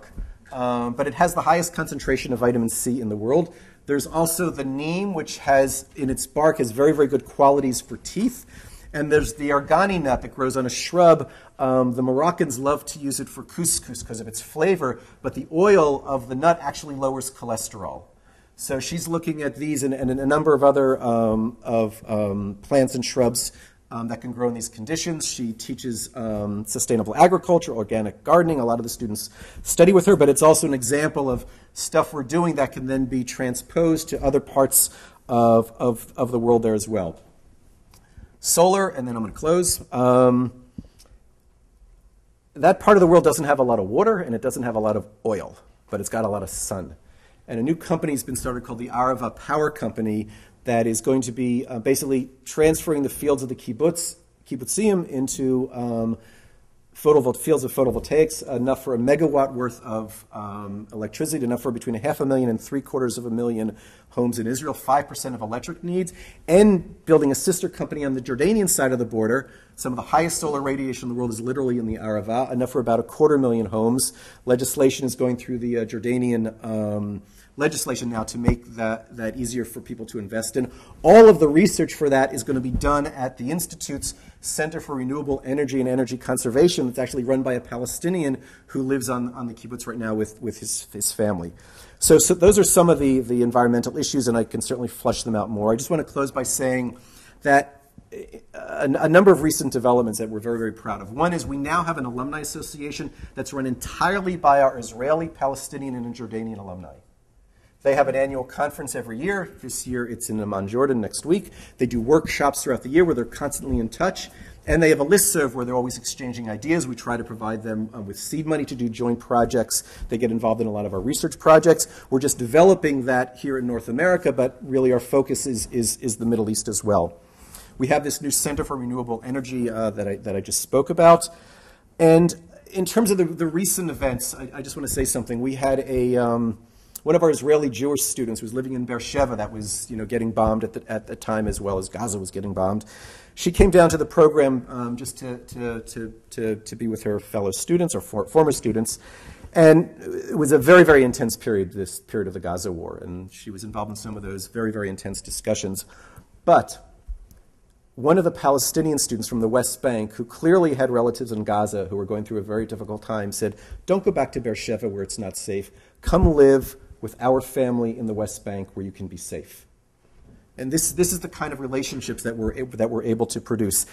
Speaker 2: Um, but it has the highest concentration of vitamin C in the world. There's also the neem, which has in its bark has very, very good qualities for teeth. And there's the argani nut that grows on a shrub. Um, the Moroccans love to use it for couscous because of its flavor, but the oil of the nut actually lowers cholesterol. So she's looking at these and, and a number of other um, of um, plants and shrubs um, that can grow in these conditions. She teaches um, sustainable agriculture, organic gardening. A lot of the students study with her, but it's also an example of stuff we're doing that can then be transposed to other parts of, of, of the world there as well. Solar, and then I'm going to close. Um, that part of the world doesn't have a lot of water and it doesn't have a lot of oil, but it's got a lot of sun. And a new company has been started called the Arava Power Company that is going to be uh, basically transferring the fields of the kibbutz, kibbutzim into um, fields of photovoltaics, enough for a megawatt worth of um, electricity, enough for between a half a million and three quarters of a million homes in Israel, 5% of electric needs, and building a sister company on the Jordanian side of the border. Some of the highest solar radiation in the world is literally in the Arava, enough for about a quarter million homes. Legislation is going through the uh, Jordanian. Um, legislation now to make that, that easier for people to invest in. All of the research for that is going to be done at the Institute's Center for Renewable Energy and Energy Conservation. It's actually run by a Palestinian who lives on, on the kibbutz right now with, with his, his family. So, so those are some of the, the environmental issues, and I can certainly flush them out more. I just want to close by saying that eh, a, a, number of recent developments that we're very, very proud of. One is we now have an alumni association that's run entirely by our Israeli, Palestinian, and Jordanian alumni. They have an annual conference every year. This year it's in Amman, Jordan next week. They do workshops throughout the year where they're constantly in touch. And they have a list serve where they're always exchanging ideas. We try to provide them uh, with seed money to do joint projects. They get involved in a lot of our research projects. We're just developing that here in North America, but really our focus is, is, is the Middle East as well. We have this new Center for Renewable Energy uh, that, I, that I just spoke about. And in terms of the, the recent events, I, I just want to say something. We had a. Um, one of our Israeli Jewish students who was living in Beersheba that was you know, getting bombed at the, at the time as well as Gaza was getting bombed. She came down to the program um, just to, to, to, to, to be with her fellow students or for, former students. And it was a very, very intense period, this period of the Gaza war. And she was involved in some of those very, very intense discussions. But one of the Palestinian students from the West Bank, who clearly had relatives in Gaza who were going through a very difficult time, said, Don't go back to Beersheba where it's not safe. Come live with our family in the West Bank where you can be safe. And this, this is the kind of relationships that we're, that we're able to produce.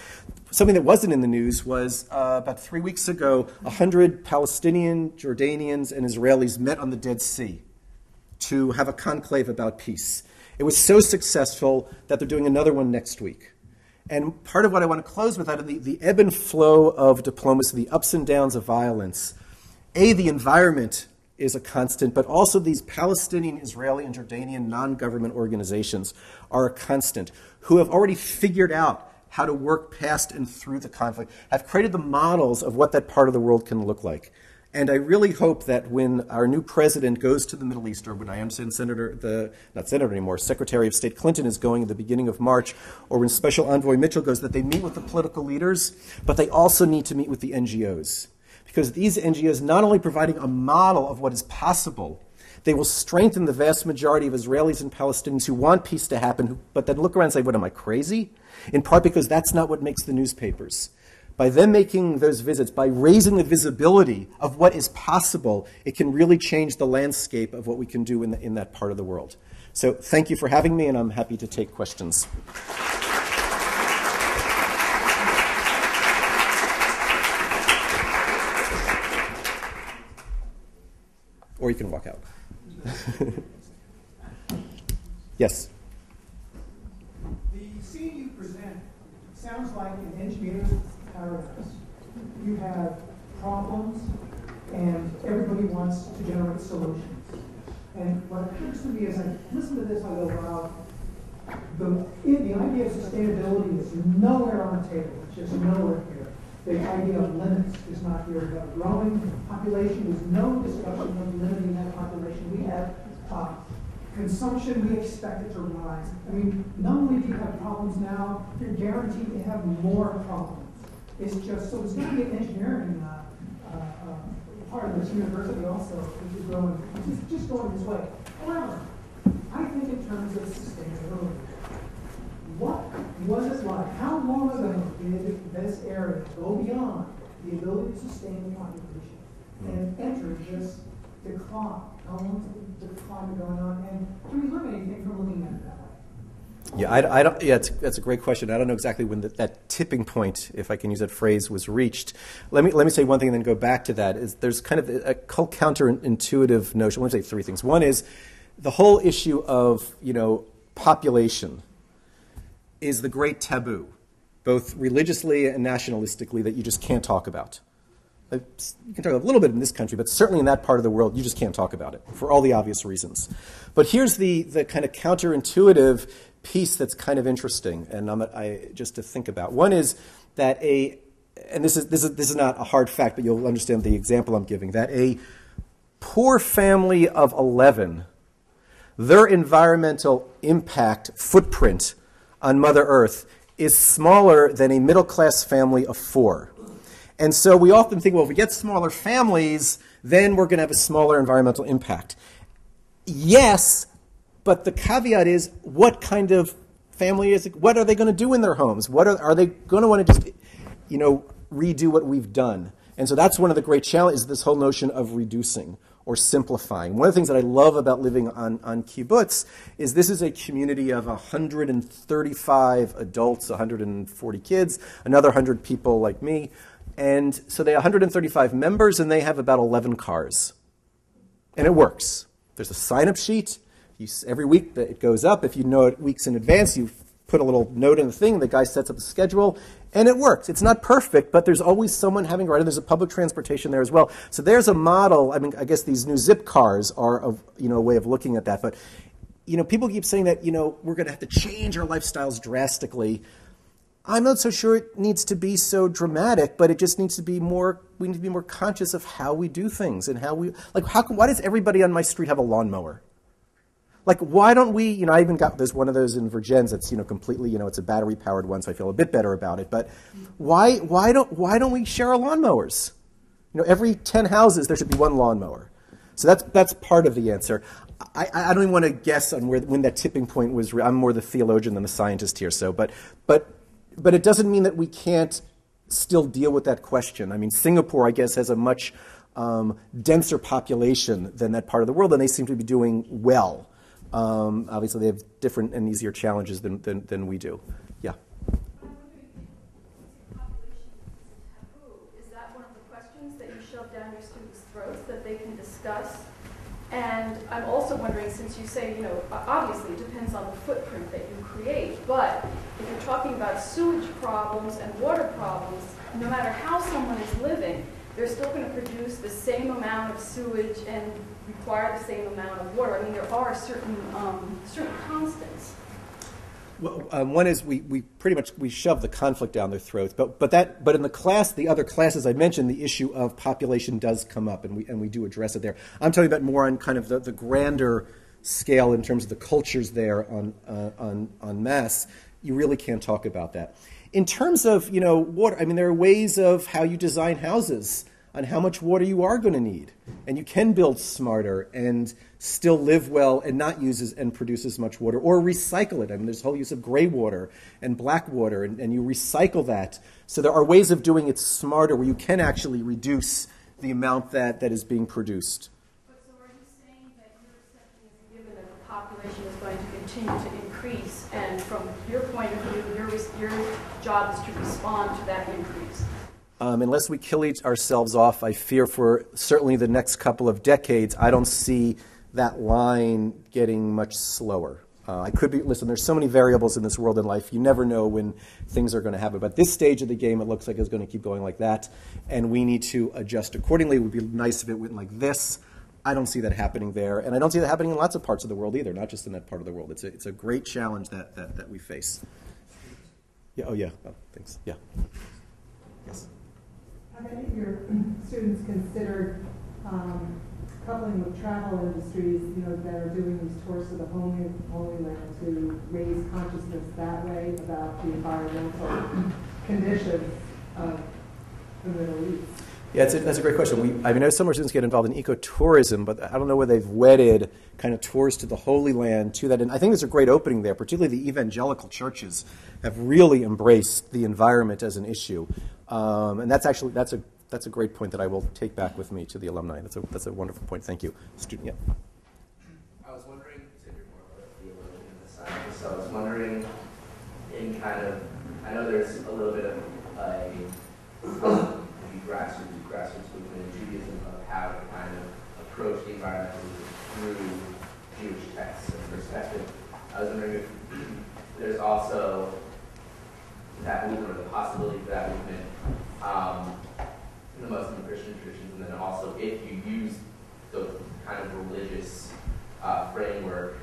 Speaker 2: Something that wasn't in the news was uh, about three weeks ago, 100 Palestinian, Jordanians, and Israelis met on the Dead Sea to have a conclave about peace. It was so successful that they're doing another one next week. And part of what I want to close with of the, the ebb and flow of diplomacy, the ups and downs of violence, A, the environment is a constant, but also these Palestinian, Israeli, and Jordanian non government organizations are a constant who have already figured out how to work past and through the conflict, have created the models of what that part of the world can look like. And I really hope that when our new president goes to the Middle East, or when I understand Senator, the, not Senator anymore, Secretary of State Clinton is going at the beginning of March, or when Special Envoy Mitchell goes, that they meet with the political leaders, but they also need to meet with the NGOs because these NGOs not only providing a model of what is possible, they will strengthen the vast majority of Israelis and Palestinians who want peace to happen, but then look around and say, What am I crazy? In part because that's not what makes the newspapers. By them making those visits, by raising the visibility of what is possible, it can really change the landscape of what we can do in, the, in that part of the world. So, thank you for having me, and I'm happy to take questions. Or you can walk out. yes?
Speaker 3: The scene you present sounds like an engineer's paradise. You have problems, and everybody wants to generate solutions. And what occurs to me as I listen to this, I go, wow, the, the idea of sustainability is nowhere on the table. It's just nowhere here. The idea of limits is not here. A growing population. There's no discussion of limiting that population. We have uh, consumption. We expect it to rise. I mean, not only do you have problems now, you're guaranteed to have more problems. It's just, so it's going to be an engineering uh, uh, uh, part of this university also, which is growing, is just going this way. However, I think in terms of sustainability, what was it like? How long ago did this area go beyond the ability to sustain the population hmm. and enter this decline? How long is the decline going on? And can we learn anything from looking at it that way?
Speaker 2: Yeah, I, I don't. Yeah, it's, that's a great question. I don't know exactly when the, that tipping point, if I can use that phrase, was reached. Let me let me say one thing and then go back to that. Is there's kind of a, a counterintuitive notion. I want to say three things. One is the whole issue of you know population is the great taboo, both religiously and nationalistically, that you just can't talk about. Uh, you can talk a little bit in this country, but certainly in that part of the world, you just can't talk about it for all the obvious reasons. But here's the, the kind of counterintuitive piece that's kind of interesting, and I'm, I, just to think about. One is that a, and this is, this, is, this is not a hard fact, but you'll understand the example I'm giving, that a poor family of 11, their environmental impact footprint on Mother Earth is smaller than a middle class family of four. And so we often think, well, if we get smaller families, then we're going to have a smaller environmental impact. Yes, but the caveat is what kind of family is it? What are they going to do in their homes? What are, are they going to want to just, you know, redo what we've done? And so that's one of the great challenges, this whole notion of reducing or simplifying. One of the things that I love about living on, on kibbutz is this is a community of 135 adults, 140 kids, another 100 people like me. And so they have 135 members and they have about 11 cars. And it works. There's a sign up sheet. You, every week that it goes up. If you know it weeks in advance, you put a little note in the thing. The guy sets up the schedule, and it works. It's not perfect, but there's always someone having a ride, and there's a public transportation there as well. So there's a model. I mean, I guess these new zip cars are a, you know, a way of looking at that. But you know, people keep saying that you know we're going to have to change our lifestyles drastically. I'm not so sure it needs to be so dramatic, but it just needs to be more. We need to be more conscious of how we do things and how we like. How why does everybody on my street have a lawnmower? Like, why don't we? You know, I even got there's one of those in Vergennes that's you know completely you know it's a battery powered one, so I feel a bit better about it. But why why don't why don't we share our lawnmowers? You know, every ten houses there should be one lawnmower. So that's that's part of the answer. I, I don't even want to guess on where when that tipping point was. I'm more the theologian than the scientist here. So, but but but it doesn't mean that we can't still deal with that question. I mean, Singapore, I guess, has a much um, denser population than that part of the world, and they seem to be doing well. Um, obviously, they have different and easier challenges than, than, than we do. Yeah.
Speaker 4: Is that one of the questions that you shove down your students' throats that they can discuss? And I'm also wondering, since you say, you know, obviously it depends on the footprint that you create, but if you're talking about sewage problems and water problems, no matter how someone is living, they're still going to produce the same amount of sewage and require the same amount of water. I mean, there are certain um, certain constants.
Speaker 2: Well, um, one is we, we pretty much we shove the conflict down their throats, but but that but in the class the other classes I mentioned the issue of population does come up and we and we do address it there. I'm talking about more on kind of the, the grander scale in terms of the cultures there on uh, on on mass. You really can't talk about that. In terms of you know water, I mean there are ways of how you design houses on how much water you are going to need. And you can build smarter and still live well and not use as, and produce as much water or recycle it. I mean, there's a whole use of gray water and black water, and, and you recycle that. So there are ways of doing it smarter where you can actually reduce the amount that, that is being produced.
Speaker 4: But so are you saying that a given that the population is going to continue to increase, and from your point of view, your, job is to respond to that increase?
Speaker 2: Um, unless we kill each ourselves off, I fear for certainly the next couple of decades, I don't see that line getting much slower. Uh, I could be, listen, there's so many variables in this world and life. You never know when things are going to happen. But this stage of the game, it looks like it's going to keep going like that. And we need to adjust accordingly. It would be nice if it went like this. I don't see that happening there. And I don't see that happening in lots of parts of the world either, not just in that part of the world. It's a, it's a great challenge that, that, that we face. Yeah, oh, yeah. Oh, thanks. Yeah. Yes.
Speaker 5: Have any of your students considered um, coupling with travel industries, you know, that are doing these tours to the Holy, Holy Land to raise consciousness that way about the environmental conditions of the Middle East?
Speaker 2: Yeah, a, that's a great question. We, I mean, I know some of our students get involved in ecotourism, but I don't know where they've wedded kind of tours to the Holy Land to that. And I think there's a great opening there, particularly the evangelical churches have really embraced the environment as an issue. Um, and that's actually that's a that's a great point that I will take back with me to the alumni. That's a that's a wonderful point. Thank you, student.
Speaker 6: Yeah. I was wondering, you said you're more of a theologian than a scientist, so I was wondering in kind of, I know there's a little bit of a grassroots, grassroots movement in Judaism of how to kind of approach the through Jewish texts and perspective. I was wondering if there's also that movement or the possibility for that movement um, in the Muslim and Christian traditions, and then also if you use the kind of religious uh, framework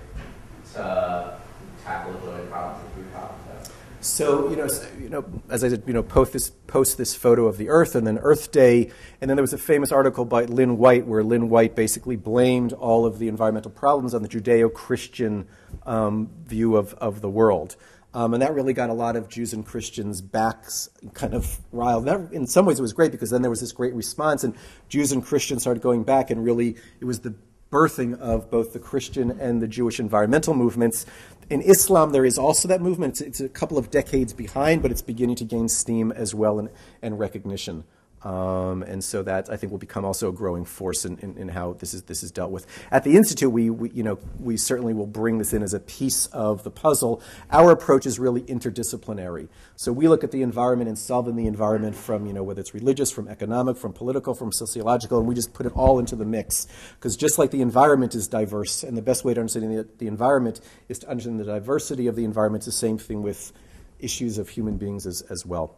Speaker 6: to tackle joint problems that we talked about.
Speaker 2: So you know, you know, as I said, you know, post this post this photo of the Earth, and then Earth Day, and then there was a famous article by Lynn White where Lynn White basically blamed all of the environmental problems on the Judeo-Christian um, view of of the world. Um, and that really got a lot of Jews and Christians' backs kind of riled. That, in some ways, it was great because then there was this great response, and Jews and Christians started going back, and really, it was the birthing of both the Christian and the Jewish environmental movements. In Islam, there is also that movement. It's, it's a couple of decades behind, but it's beginning to gain steam as well and, and recognition. Um, and so that I think will become also a growing force in, in, in, how this is this is dealt with. At the institute, we, we, you know we certainly will bring this in as a piece of the puzzle. Our approach is really interdisciplinary. So we look at the environment and solving the environment from you know whether it's religious, from economic, from political, from sociological, and we just put it all into the mix. Because just like the environment is diverse, and the best way to understand the, the environment is to understand the diversity of the environment. It's the same thing with issues of human beings as, as well.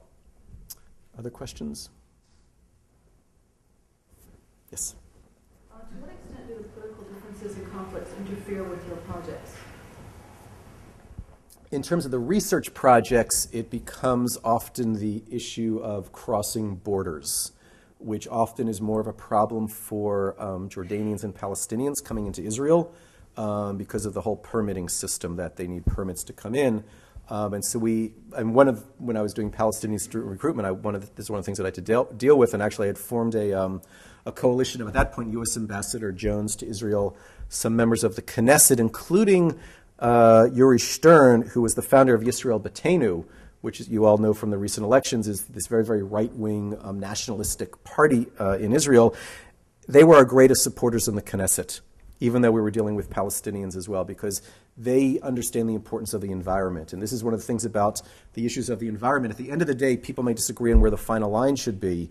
Speaker 2: Other questions? Yes.
Speaker 4: Uh, to what extent do the political differences and conflicts interfere with your projects?
Speaker 2: In terms of the research projects, it becomes often the issue of crossing borders, which often is more of a problem for um, Jordanians and Palestinians coming into Israel um, because of the whole permitting system that they need permits to come in. Um, and so we, and one of, when I was doing Palestinian recruitment, I, one of the, this is one of the things that I had to deal, deal with, and actually I had formed a, um, a coalition of, at that point, U.S. Ambassador Jones to Israel, some members of the Knesset, including uh, Yuri Stern, who was the founder of Yisrael Beitenu, which you all know from the recent elections is this very, very right wing um, nationalistic party uh, in Israel. They were our greatest supporters in the Knesset, even though we were dealing with Palestinians as well, because they understand the importance of the environment. And this is one of the things about the issues of the environment. At the end of the day, people may disagree on where the final line should be,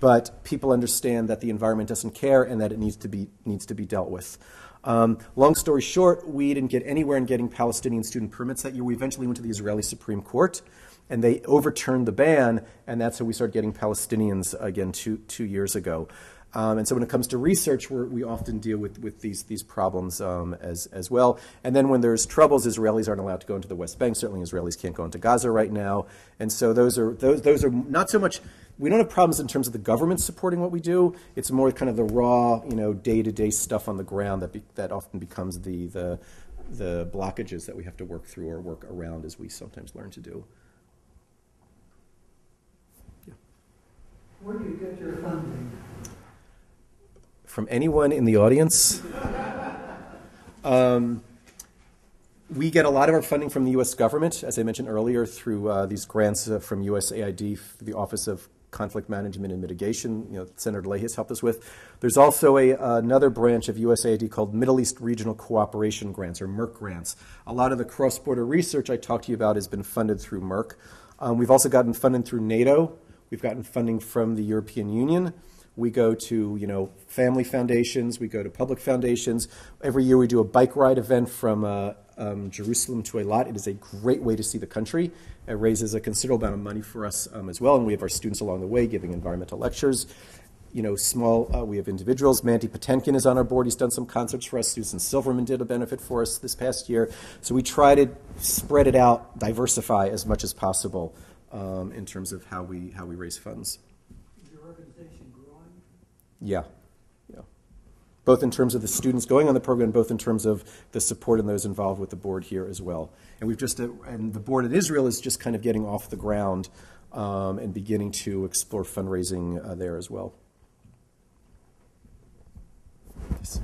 Speaker 2: but people understand that the environment doesn't care and that it needs to be, needs to be dealt with. Um, long story short, we didn't get anywhere in getting Palestinian student permits that year. We eventually went to the Israeli Supreme Court, and they overturned the ban, and that's how we started getting Palestinians again two, two years ago. Um, and so when it comes to research, we often deal with, with these, these problems um, as, as well. And then when there's troubles, Israelis aren't allowed to go into the West Bank. Certainly Israelis can't go into Gaza right now. And so those are, those, those are not so much, we don't have problems in terms of the government supporting what we do. It's more kind of the raw, you know, day-to-day stuff on the ground that, be, that often becomes the, the, the blockages that we have to work through or work around as we sometimes learn to do.
Speaker 3: Yeah. Where do you get your funding?
Speaker 2: from anyone in the audience. Um, we get a lot of our funding from the U.S. government, as I mentioned earlier, through uh, these grants uh, from USAID, the Office of Conflict Management and Mitigation. You know, Senator Leahy has helped us with. There's also a, another branch of USAID called Middle East Regional Cooperation Grants, or MERC grants. A lot of the cross-border research I talked to you about has been funded through MERC. Um, we've also gotten funding through NATO. We've gotten funding from the European Union. We go to, you know, family foundations. We go to public foundations. Every year we do a bike ride event from uh, um, Jerusalem to Eilat. It is a great way to see the country. It raises a considerable amount of money for us um, as well, and we have our students along the way giving environmental lectures. You know, small, uh, we have individuals. Mandy Patinkin is on our board. He's done some concerts for us. Susan Silverman did a benefit for us this past year. So we try to spread it out, diversify as much as possible um, in terms of how we, how we raise funds. Yeah, yeah. Both in terms of the students going on the program, both in terms of the support and those involved with the board here as well. And we've just, uh, and the board in Israel is just kind of getting off the ground um, and beginning to explore fundraising uh, there as well.
Speaker 4: Yes.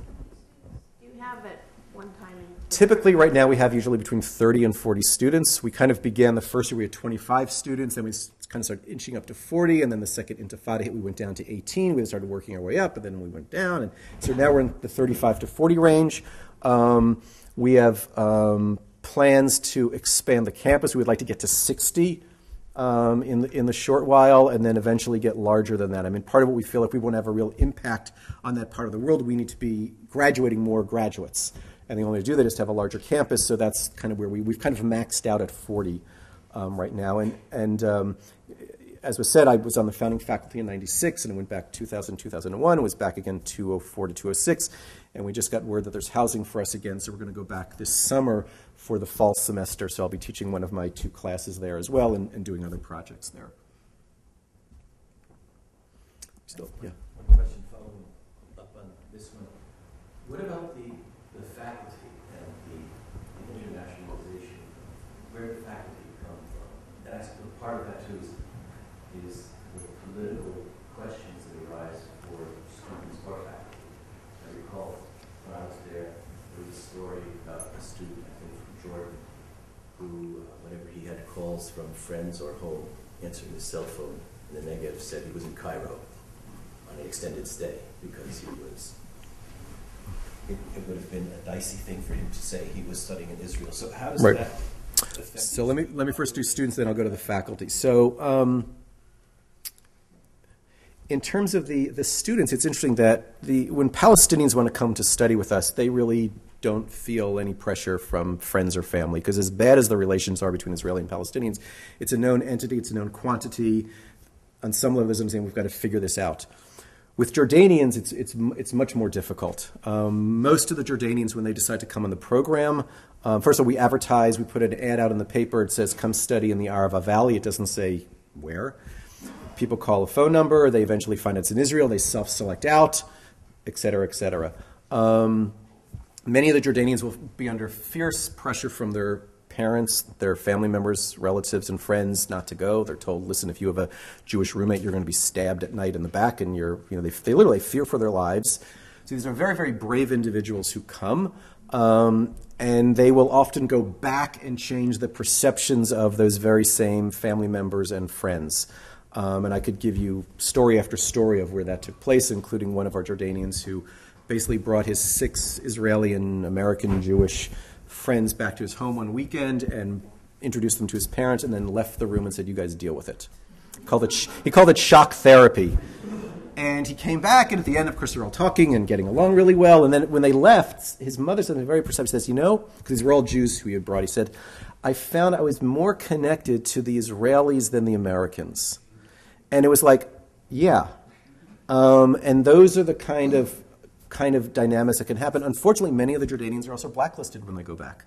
Speaker 4: Do you have at one time?
Speaker 2: Typically, right now, we have usually between 30 and 40 students. We kind of began the first year, we had 25 students, then we kind of started inching up to 40, and then the second intifada hit, we went down to 18. We started working our way up, but then we went down. And so now we're in the 35 to 40 range. Um, we have um, plans to expand the campus. We would like to get to 60 um, in, the, in the short while and then eventually get larger than that. I mean, part of what we feel like we want to have a real impact on that part of the world, we need to be graduating more graduates. And the only way to do that is to have a larger campus, so that's kind of where we, we've kind of maxed out at 40 um, right now. And, and um, as was said, I was on the founding faculty in 96 and I went back 2000, 2001, was back again 204 to 206. And we just got word that there's housing for us again, so we're going to go back this summer for the fall semester. So I'll be teaching one of my two classes there as well and, and doing other projects there. Still, yeah.
Speaker 1: One question following up on this one. What about the, the faculty and the, the internationalization? Where did faculty come from? Suppose part of that too is, is the political questions that arise for students or faculty. I recall when I was there, there was a story about a student, I think from Jordan, who, uh, whenever he had calls from friends or home, answering his cell phone in the negative, said he was in Cairo on an extended stay because he was. It, it would have been a dicey thing for him to say he was studying in Israel. So how does
Speaker 2: Right.
Speaker 1: that affect?
Speaker 2: So let me let me first do students, then I'll go to the faculty. So um, in terms of the the students, it's interesting that the when Palestinians want to come to study with us, they really don't feel any pressure from friends or family because as bad as the relations are between Israeli and Palestinians, it's a known entity, it's a known quantity. On some level, I'm saying we've got to figure this out. With Jordanians, it's, it's, it's much more difficult. Um, most of the Jordanians, when they decide to come on the program, um, first of all, we advertise, we put an ad out in the paper. It says, come study in the Arava Valley. It doesn't say where. People call a phone number. They eventually find it's in Israel. They self select out, et cetera, et cetera. Um, many of the Jordanians will be under fierce pressure from their parents, their family members, relatives, and friends not to go. They're told, listen, if you have a Jewish roommate, you're going to be stabbed at night in the back, and you're, you know, they, they literally fear for their lives. So these are very, very brave individuals who come, um, and they will often go back and change the perceptions of those very same family members and friends. Um, and I could give you story after story of where that took place, including one of our Jordanians who basically brought his six Israeli and American Jewish friends back to his home one weekend and introduced them to his parents and then left the room and said, You guys deal with it. He called it, he called it shock therapy. And he came back, and at the end, of course, they're all talking and getting along really well. And then when they left, his mother said something very perceptive. Says, You know, because these were all Jews who he had brought, he said, I found I was more connected to the Israelis than the Americans. And it was like, yeah. Um, and those are the kind of kind of dynamics that can happen. Unfortunately, many of the Jordanians are also blacklisted when they go back.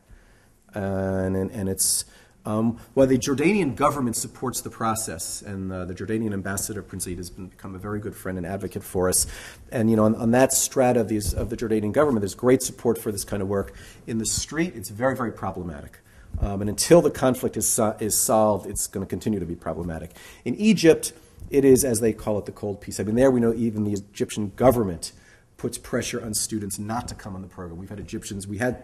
Speaker 2: And, and, and it's, um, while the Jordanian government supports the process, and uh, the Jordanian ambassador, Prince Zeid, has been, become a very good friend and advocate for us. And, you know, on, on that strata of, these, of the Jordanian government, there's great support for this kind of work. In the street, it's very, very problematic. Um, and until the conflict is, so- is solved, it's going to continue to be problematic. In Egypt, it is, as they call it, the cold peace. I mean, there we know even the Egyptian government puts pressure on students not to come on the program. We've had Egyptians, we had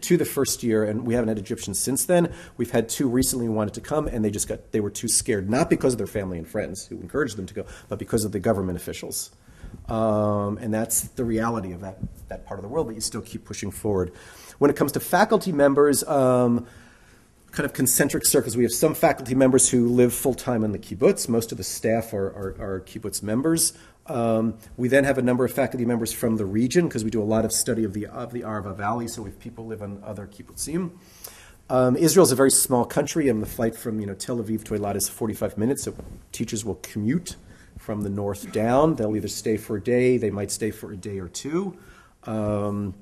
Speaker 2: two the first year, and we haven't had Egyptians since then. We've had two recently who wanted to come, and they just got, they were too scared, not because of their family and friends who encouraged them to go, but because of the government officials. Um, and that's the reality of that, that part of the world, but you still keep pushing forward. When it comes to faculty members, um, kind of concentric circles. We have some faculty members who live full time in the kibbutz. Most of the staff are, are, are kibbutz members. Um, we then have a number of faculty members from the region because we do a lot of study of the of the Arava Valley. So have people live on other kibbutzim. Um, Israel is a very small country, and the flight from you know Tel Aviv to Eilat is 45 minutes. So teachers will commute from the north down. They'll either stay for a day, they might stay for a day or two. Um,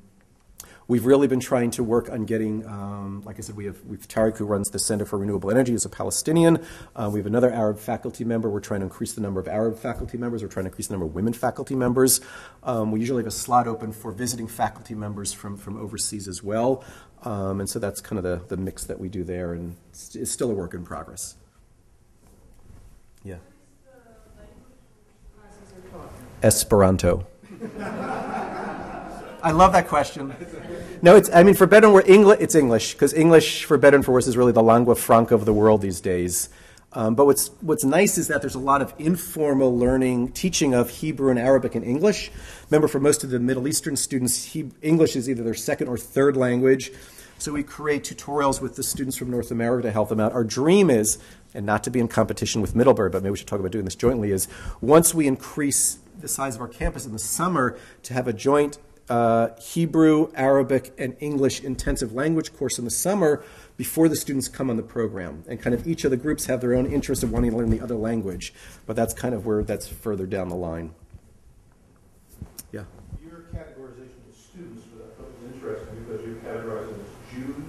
Speaker 2: We've really been trying to work on getting, um, like I said, we have we've Tariq who runs the Center for Renewable Energy is a Palestinian. Uh, we have another Arab faculty member. We're trying to increase the number of Arab faculty members. We're trying to increase the number of women faculty members. Um, we usually have a slot open for visiting faculty members from, from overseas as well. Um, and so that's kind of the, the mix that we do there, and it's, it's still a work in progress. Yeah. Esperanto. I love that question. No, it's. I mean, for better and worse, English. It's English because English, for better and for worse, is really the lingua franca of the world these days. Um, but what's what's nice is that there's a lot of informal learning, teaching of Hebrew and Arabic and English. Remember, for most of the Middle Eastern students, he, English is either their second or third language. So we create tutorials with the students from North America to help them out. Our dream is, and not to be in competition with Middlebury, but maybe we should talk about doing this jointly, is once we increase the size of our campus in the summer to have a joint uh, Hebrew, Arabic, and English intensive language course in the summer before the students come on the program. And kind of each of the groups have their own interest of wanting to learn the other language, but that's kind of where that's further down the line. Yeah.
Speaker 7: Your categorization of students, was interesting, because you're categorizing as Jews,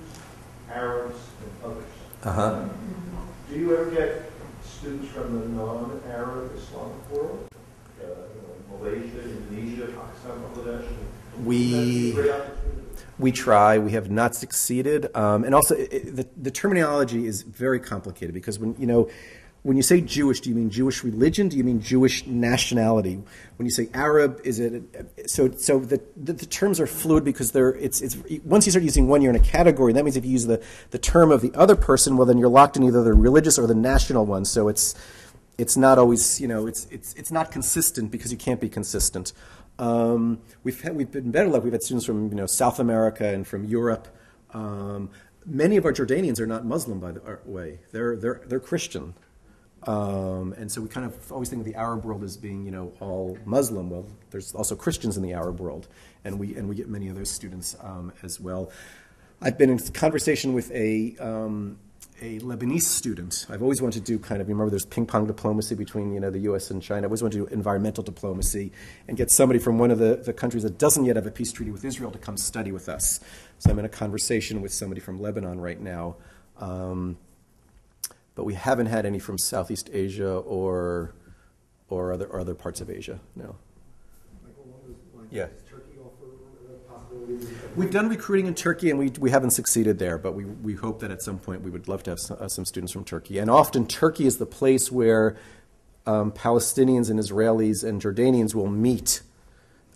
Speaker 7: Arabs, and others.
Speaker 2: Uh huh.
Speaker 7: Do you ever get students from the non-Arab Islamic world? Uh, you know, Malaysia, Indonesia, Pakistan, Bangladesh?
Speaker 2: We-. We try. We have not succeeded. Um, and also, it- the, the terminology is very complicated because when you know, when you say Jewish, do you mean Jewish religion? Do you mean Jewish nationality? When you say Arab, is it so? So the, the, the terms are fluid because they're it's it's once you start using one, you're in a category. That means if you use the the term of the other person, well, then you're locked in either the religious or the national one. So it's it's not always, you know, it's, it's, it's not consistent because you can't be consistent. Um, we've, had, we've been better luck. We've had students from, you know, South America and from Europe. Um, many of our Jordanians are not Muslim, by the uh, way. They're, they're, they're Christian. Um, and so we kind of always think of the Arab world as being, you know, all Muslim. Well, there's also Christians in the Arab world, and we, and we get many of those students um, as well. I've been in conversation with a, um, a Lebanese student. I've always wanted to do kind of, you remember there's ping pong diplomacy between, you know, the U.S. and China. I always wanted to do environmental diplomacy and get somebody from one of the, the countries that doesn't yet have a peace treaty with Israel to come study with us. So I'm in a conversation with somebody from Lebanon right now. Um, but we haven't had any from Southeast Asia or, or, other, or other parts of Asia, no. Yeah. We've done recruiting in Turkey, and we, we haven't succeeded there, but we, we hope that at some point we would love to have some, uh, some students from Turkey. And often Turkey is the place where um, Palestinians and Israelis and Jordanians will meet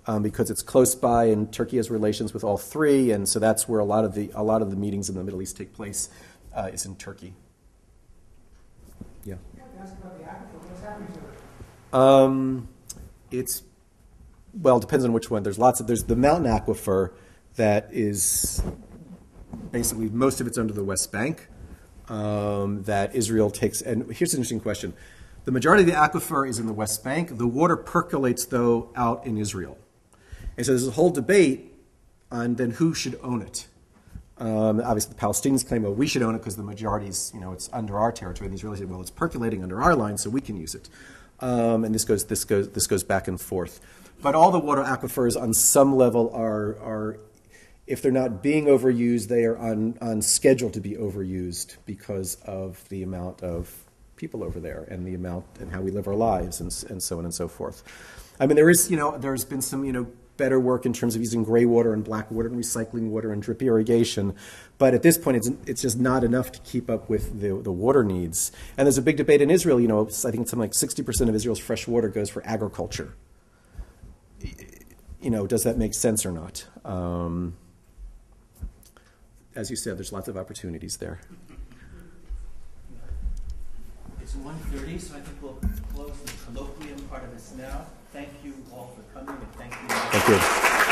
Speaker 2: um, because it's close by, and Turkey has relations with all three, and so that's where a lot of the, a lot of the meetings in the Middle East take place, uh, is in Turkey. Yeah.
Speaker 3: I'd like to ask about the aquifer, what's happening to it?
Speaker 2: Um, it's well, it depends on which one. There's lots of there's the mountain aquifer that is basically most of it's under the West Bank um, that Israel takes. And here's an interesting question: the majority of the aquifer is in the West Bank. The water percolates though out in Israel, and so there's a whole debate on then who should own it. Um, obviously, the Palestinians claim, well, we should own it because the majority's, you know, it's under our territory. And the Israelis say, well, it's percolating under our line, so we can use it. Um, and this goes, this goes, this goes back and forth. But all the water aquifers, on some level, are, are if they're not being overused, they are on, on schedule to be overused because of the amount of people over there and the amount and how we live our lives and, and so on and so forth. I mean, there is, you know, there's been some, you know, better work in terms of using gray water and black water and recycling water and drip irrigation. But at this point, it's, it's just not enough to keep up with the, the water needs. And there's a big debate in Israel. You know, I think something like 60% of Israel's fresh water goes for agriculture. You know, does that make sense or not? Um, as you said, there's lots of opportunities there.
Speaker 8: It's 1:30, so I think we'll close the colloquium part of this now. Thank you all for coming, and thank you.
Speaker 2: Thank you.